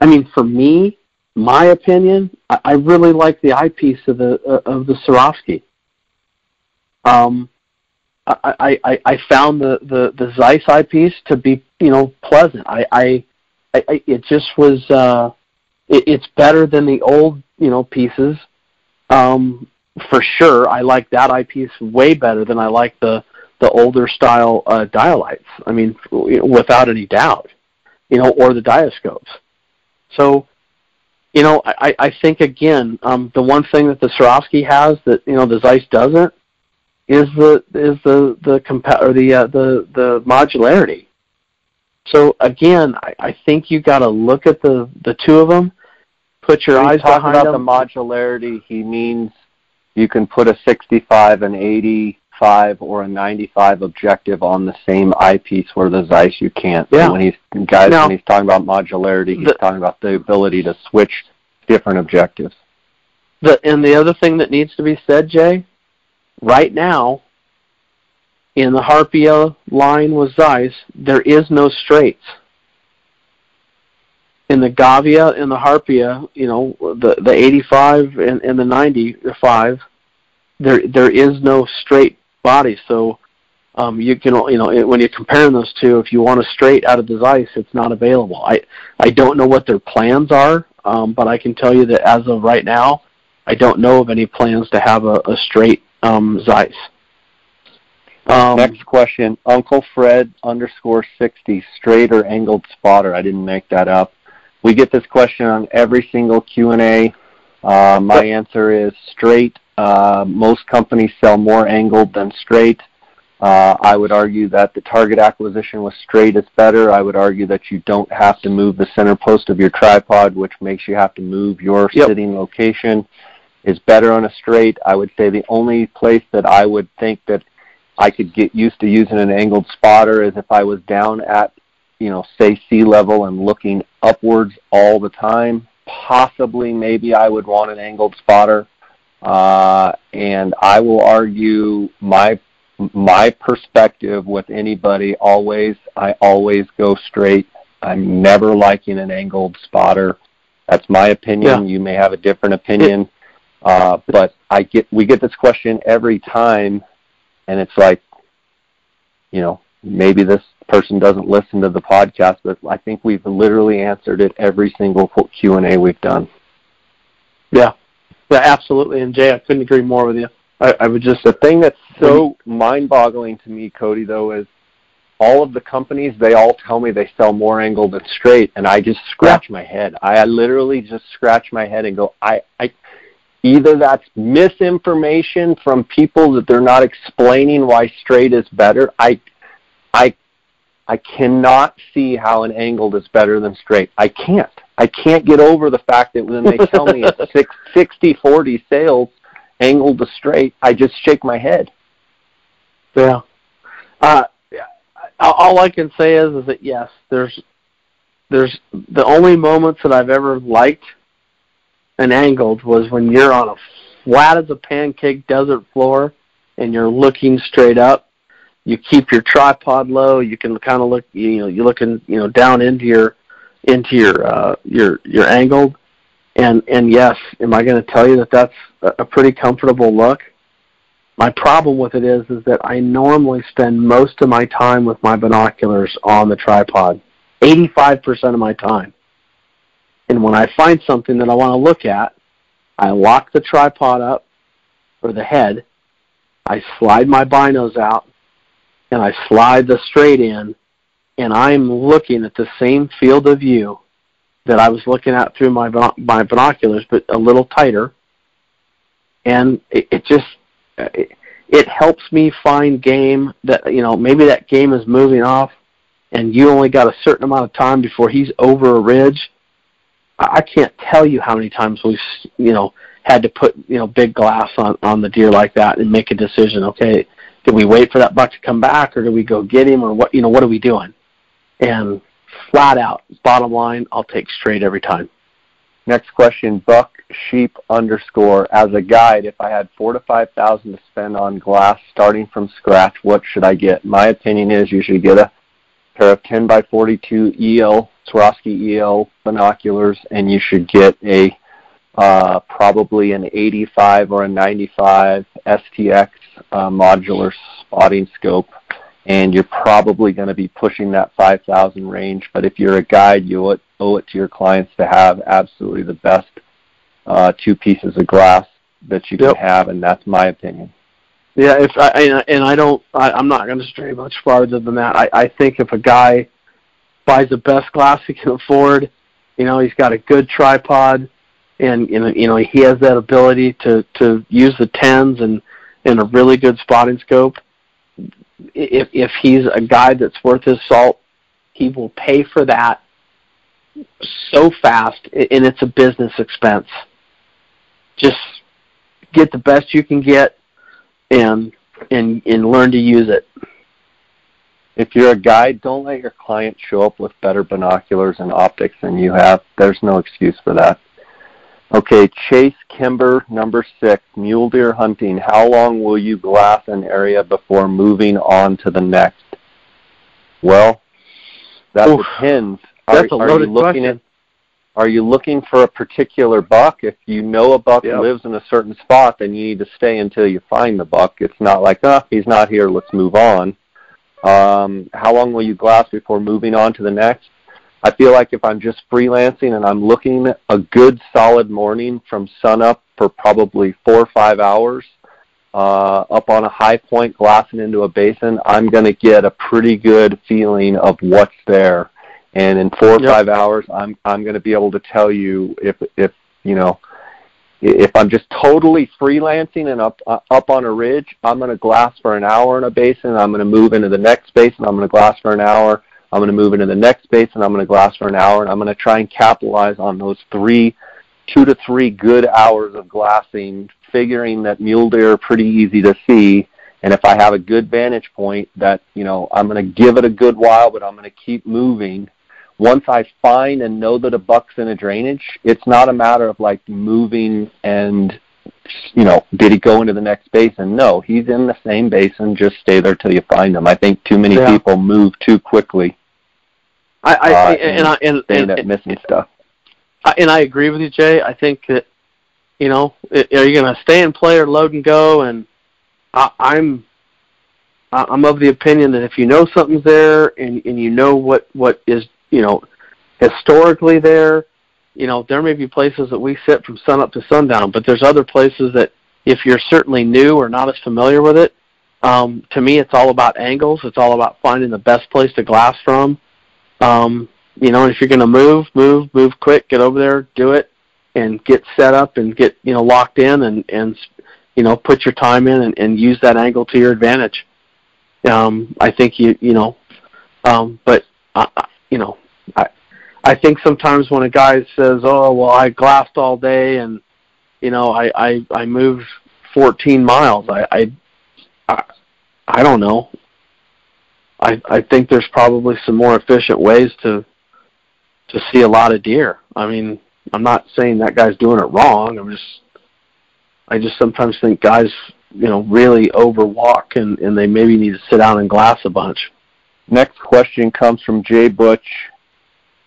I mean, for me, my opinion, I, I really like the eyepiece of the uh, of the Swarovski. Um, I, I, I found the, the, the Zeiss eyepiece to be, you know, pleasant. I, I, I it just was, uh, it, it's better than the old, you know, pieces. Um, for sure, I like that eyepiece way better than I like the the older style uh, Dialyts. I mean, without any doubt, you know, or the diascopes. So, you know, I, I think again, um, the one thing that the Swarovski has that you know the Zeiss doesn't is the is the the compa- or the uh, the the modularity. So again, I, I think you got to look at the the two of them put your eyes talk behind about them. the modularity. He means you can put a 65, an 85, or a 95 objective on the same eyepiece, where the Zeiss you can't. Yeah. So when he's guys, now, when he's talking about modularity, he's the, talking about the ability to switch different objectives. The, and the other thing that needs to be said, Jay, right now, in the Harpia line with Zeiss, there is no straights in the Gavia and the Harpia, you know, the the 85 and, and the 95, there there is no straight body. So um, you can you know when you're comparing those two, if you want a straight out of the Zeiss, it's not available. I I don't know what their plans are, um, but I can tell you that as of right now, I don't know of any plans to have a, a straight um, Zeiss. Um, Next question, Uncle Fred underscore sixty, straight or angled spotter? I didn't make that up. We get this question on every single Q&A. Uh, my answer is straight. Uh, most companies sell more angled than straight. Uh, I would argue that the target acquisition with straight is better. I would argue that you don't have to move the center post of your tripod, which makes you have to move your yep. sitting location, is better on a straight. I would say the only place that I would think that I could get used to using an angled spotter is if I was down at you know, say sea level and looking upwards all the time. Possibly, maybe I would want an angled spotter. Uh, and I will argue my my perspective with anybody always I always go straight. I'm never liking an angled spotter. That's my opinion. Yeah. You may have a different opinion. Uh, but I get we get this question every time and it's like you know, maybe this person doesn't listen to the podcast, but I think we've literally answered it every single Q and A we've done. Yeah, yeah, absolutely. And Jay, I couldn't agree more with you. I, I would just the thing that's so mind-boggling to me, Cody, though, is all of the companies they all tell me they sell more angled than straight, and I just scratch yeah. my head. I literally just scratch my head and go, I, I either that's misinformation from people that they're not explaining why straight is better. I I I cannot see how an angled is better than straight. I can't. I can't get over the fact that when they tell me it's six, 60 40 sales angled to straight, I just shake my head. Yeah. Uh, all I can say is, is that yes, there's there's the only moments that I've ever liked and angled was when you're on a flat as a pancake desert floor and you're looking straight up. You keep your tripod low. You can kind of look, you know, you're looking, you know, down into your into your uh, your your angled. And and yes, am I going to tell you that that's a pretty comfortable look? My problem with it is is that I normally spend most of my time with my binoculars on the tripod. 85% of my time. And when I find something that I want to look at, I lock the tripod up or the head, I slide my binos out, and I slide the straight in, and I'm looking at the same field of view that I was looking at through my my binoculars, but a little tighter. And it, it just it, it helps me find game that you know maybe that game is moving off, and you only got a certain amount of time before he's over a ridge. I can't tell you how many times we've you know had to put you know big glass on on the deer like that and make a decision. Okay, do we wait for that buck to come back, or do we go get him, or what? You know, what are we doing? And flat out, bottom line, I'll take straight every time. Next question, Buck Sheep underscore. As a guide, if I had four to five thousand to spend on glass starting from scratch, what should I get? My opinion is you should get a pair of 10 by 42 EL Swarovski EL binoculars, and you should get a uh, probably an 85 or a 95 STX uh, modular spotting scope, and you're probably going to be pushing that 5,000 range. But if you're a guide, you owe it, owe it to your clients to have absolutely the best uh, two pieces of glass that you can have, and that's my opinion. Yeah, if I and I don't, I, I'm not going to stray much farther than that. I, I think if a guy buys the best glass he can afford, you know, he's got a good tripod, and you know he has that ability to to use the tens and and a really good spotting scope. If if he's a guy that's worth his salt, he will pay for that so fast, and it's a business expense. Just get the best you can get, and and and learn to use it. If you're a guide, don't let your client show up with better binoculars and optics than you have. There's no excuse for that. Okay, Chase Kimber, number six, mule deer hunting. How long will you glass an area before moving on to the next? Well, that Oof, depends. That's are, a loaded question. Are you looking for a particular buck? If you know a buck yep. lives in a certain spot, then you need to stay until you find the buck. It's not like, oh, he's not here, let's move on. Um, how long will you glass before moving on to the next? I feel like if I'm just freelancing and I'm looking a good solid morning from sunup for probably four or five hours, uh, up on a high point glassing into a basin, I'm going to get a pretty good feeling of what's there. And in four or yep. five hours, I'm I'm going to be able to tell you if if you know if I'm just totally freelancing and up uh, up on a ridge, I'm going to glass for an hour in a basin. I'm going to move into the next basin. I'm going to glass for an hour. I'm going to move into the next basin and I'm going to glass for an hour and I'm going to try and capitalize on those three, two to three good hours of glassing, figuring that mule deer are pretty easy to see. And if I have a good vantage point that, you know, I'm going to give it a good while, but I'm going to keep moving. Once I find and know that a buck's in a drainage, it's not a matter of like moving and you know, did he go into the next basin? No, he's in the same basin. Just stay there till you find him. I think too many yeah. people move too quickly. I, I, uh, and, and I and, and, and missing stuff. I, and I agree with you, Jay. I think that you know, are you going to stay and play or load and go? And I, I'm I'm of the opinion that if you know something's there and and you know what what is you know historically there, you know there may be places that we sit from sun up to sundown, but there's other places that if you're certainly new or not as familiar with it, um, to me it's all about angles. It's all about finding the best place to glass from. Um, you know, if you're going to move, move, move quick, get over there, do it, and get set up and get you know locked in and and you know put your time in and, and use that angle to your advantage. Um, I think you you know, um, but uh, you know, I I think sometimes when a guy says, "Oh, well, I glassed all day and you know I I I moved 14 miles," I I I, I don't know. I I think there's probably some more efficient ways to to see a lot of deer. I mean, I'm not saying that guy's doing it wrong. I'm just I just sometimes think guys, you know, really overwalk and and they maybe need to sit down and glass a bunch. Next question comes from Jay Butch.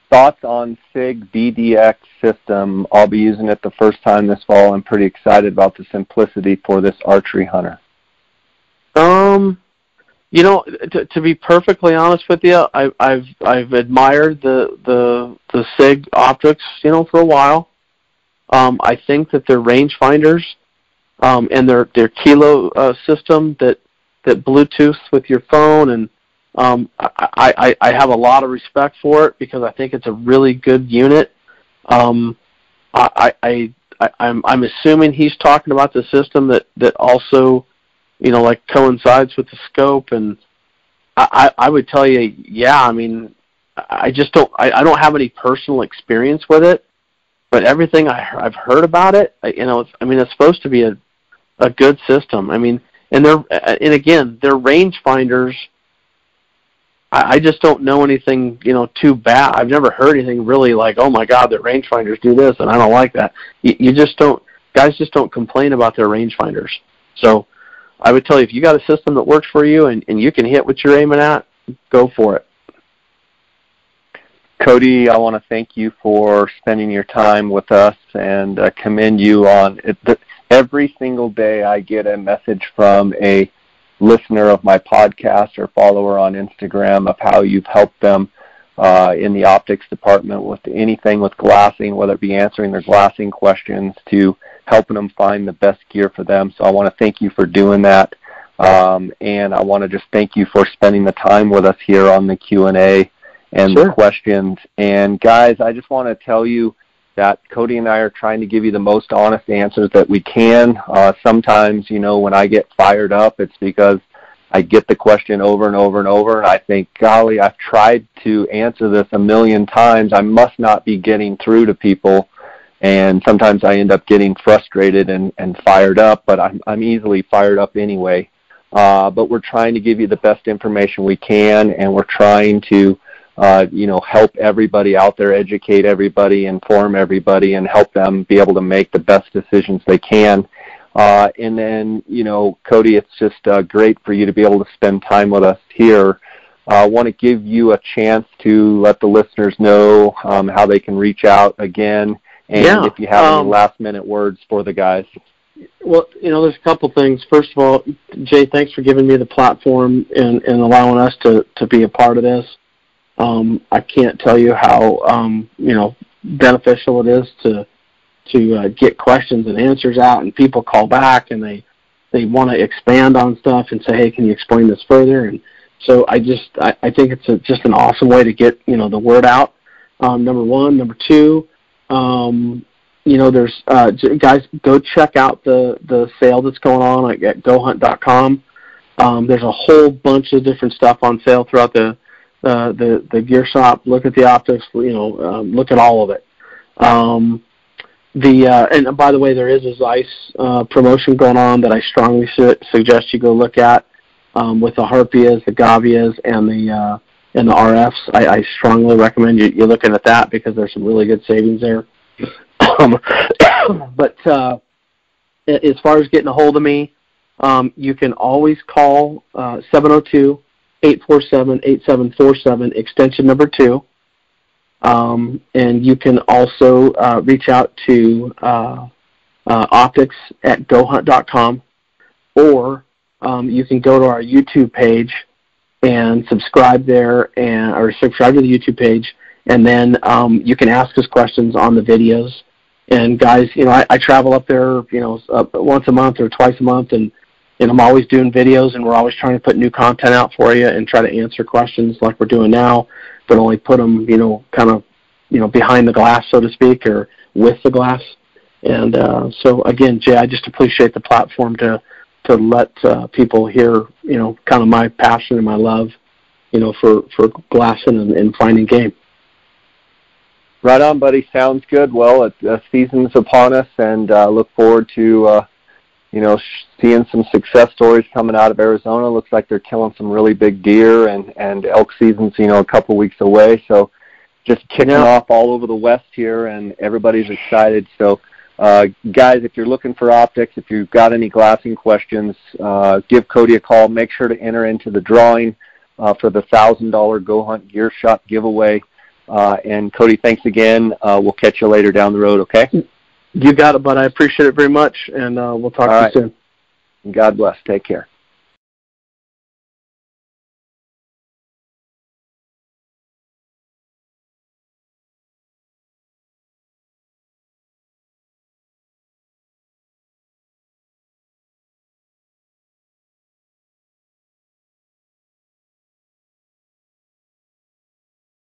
Thoughts on SIG BDX system? I'll be using it the first time this fall. I'm pretty excited about the simplicity for this archery hunter. Um, you know, to, to be perfectly honest with you, I, I've I've admired the the the Sig optics, you know, for a while. Um, I think that their rangefinders um, and their their kilo uh, system that that Bluetooth with your phone and um, I, I, I have a lot of respect for it because I think it's a really good unit. Um, I, I, I, I'm, I'm assuming he's talking about the system that, that also you know, like coincides with the scope. And I, I I would tell you, yeah, I mean, I just don't, I, I don't have any personal experience with it, but everything I, I've heard about it, I, you know, it's, I mean, it's supposed to be a, a good system. I mean, and they're, and again, their range finders, I, I just don't know anything, you know, too bad. I've never heard anything really like, oh my God, the rangefinders do this, and I don't like that. You, you just don't, guys just don't complain about their rangefinders. So I would tell you if you got a system that works for you and, and you can hit what you're aiming at, go for it. Cody, I want to thank you for spending your time with us and uh, commend you on it. Every single day I get a message from a listener of my podcast or follower on Instagram of how you've helped them uh, in the optics department with anything with glassing, whether it be answering their glassing questions to helping them find the best gear for them. So I want to thank you for doing that. Um, and I want to just thank you for spending the time with us here on the Q&A and sure. the questions. And guys, I just want to tell you that Cody and I are trying to give you the most honest answers that we can. Uh, sometimes, you know, when I get fired up, it's because I get the question over and over and over, and I think, golly, I've tried to answer this a million times. I must not be getting through to people and sometimes I end up getting frustrated and, and fired up, but I'm, I'm easily fired up anyway. Uh, but we're trying to give you the best information we can, and we're trying to, uh, you know, help everybody out there, educate everybody, inform everybody, and help them be able to make the best decisions they can. Uh, and then, you know, Cody, it's just uh, great for you to be able to spend time with us here. I uh, want to give you a chance to let the listeners know um, how they can reach out again and yeah, if you have um, any last minute words for the guys. Well, you know, there's a couple things. First of all, Jay, thanks for giving me the platform and, and allowing us to, to be a part of this. Um, I can't tell you how um, you know beneficial it is to to uh, get questions and answers out, and people call back and they they want to expand on stuff and say, hey, can you explain this further? And so I just I, I think it's a, just an awesome way to get you know the word out. Um, number one, number two, um, you know, there's uh, guys go check out the the sale that's going on at, at GoHunt.com. Um, there's a whole bunch of different stuff on sale throughout the uh, the the gear shop. Look at the optics. You know, um, look at all of it. Um, the uh, and by the way, there is a Zeiss uh, promotion going on that I strongly su- suggest you go look at um, with the Harpias, the Gavias, and the uh, and the RFs. I, I strongly recommend you, you looking at that because there's some really good savings there. Um, but uh, as far as getting a hold of me, um, you can always call uh, 702 847 8747, extension number two. Um, and you can also uh, reach out to uh, uh, optics at gohunt.com, or um, you can go to our YouTube page and subscribe there and or subscribe to the YouTube page, and then um, you can ask us questions on the videos. And guys, you know, I, I travel up there, you know, once a month or twice a month, and and I'm always doing videos, and we're always trying to put new content out for you and try to answer questions like we're doing now, but only put them, you know, kind of, you know, behind the glass, so to speak, or with the glass. And uh, so again, Jay, I just appreciate the platform to to let uh, people hear, you know, kind of my passion and my love, you know, for for glassing and, and finding game. Right on, buddy. Sounds good. Well, it, uh, season's upon us, and uh, look forward to uh, you know seeing some success stories coming out of Arizona. Looks like they're killing some really big deer, and and elk season's you know a couple weeks away. So just kicking Yeah. off all over the West here, and everybody's excited. So, uh, guys, if you're looking for optics, if you've got any glassing questions, uh, give Cody a call. Make sure to enter into the drawing uh, for the thousand dollar Go Hunt Gear Shop giveaway. Uh, and Cody, thanks again. Uh, we'll catch you later down the road. Okay. You got it, bud. I appreciate it very much, and uh, we'll talk All to right. you soon. God bless. Take care.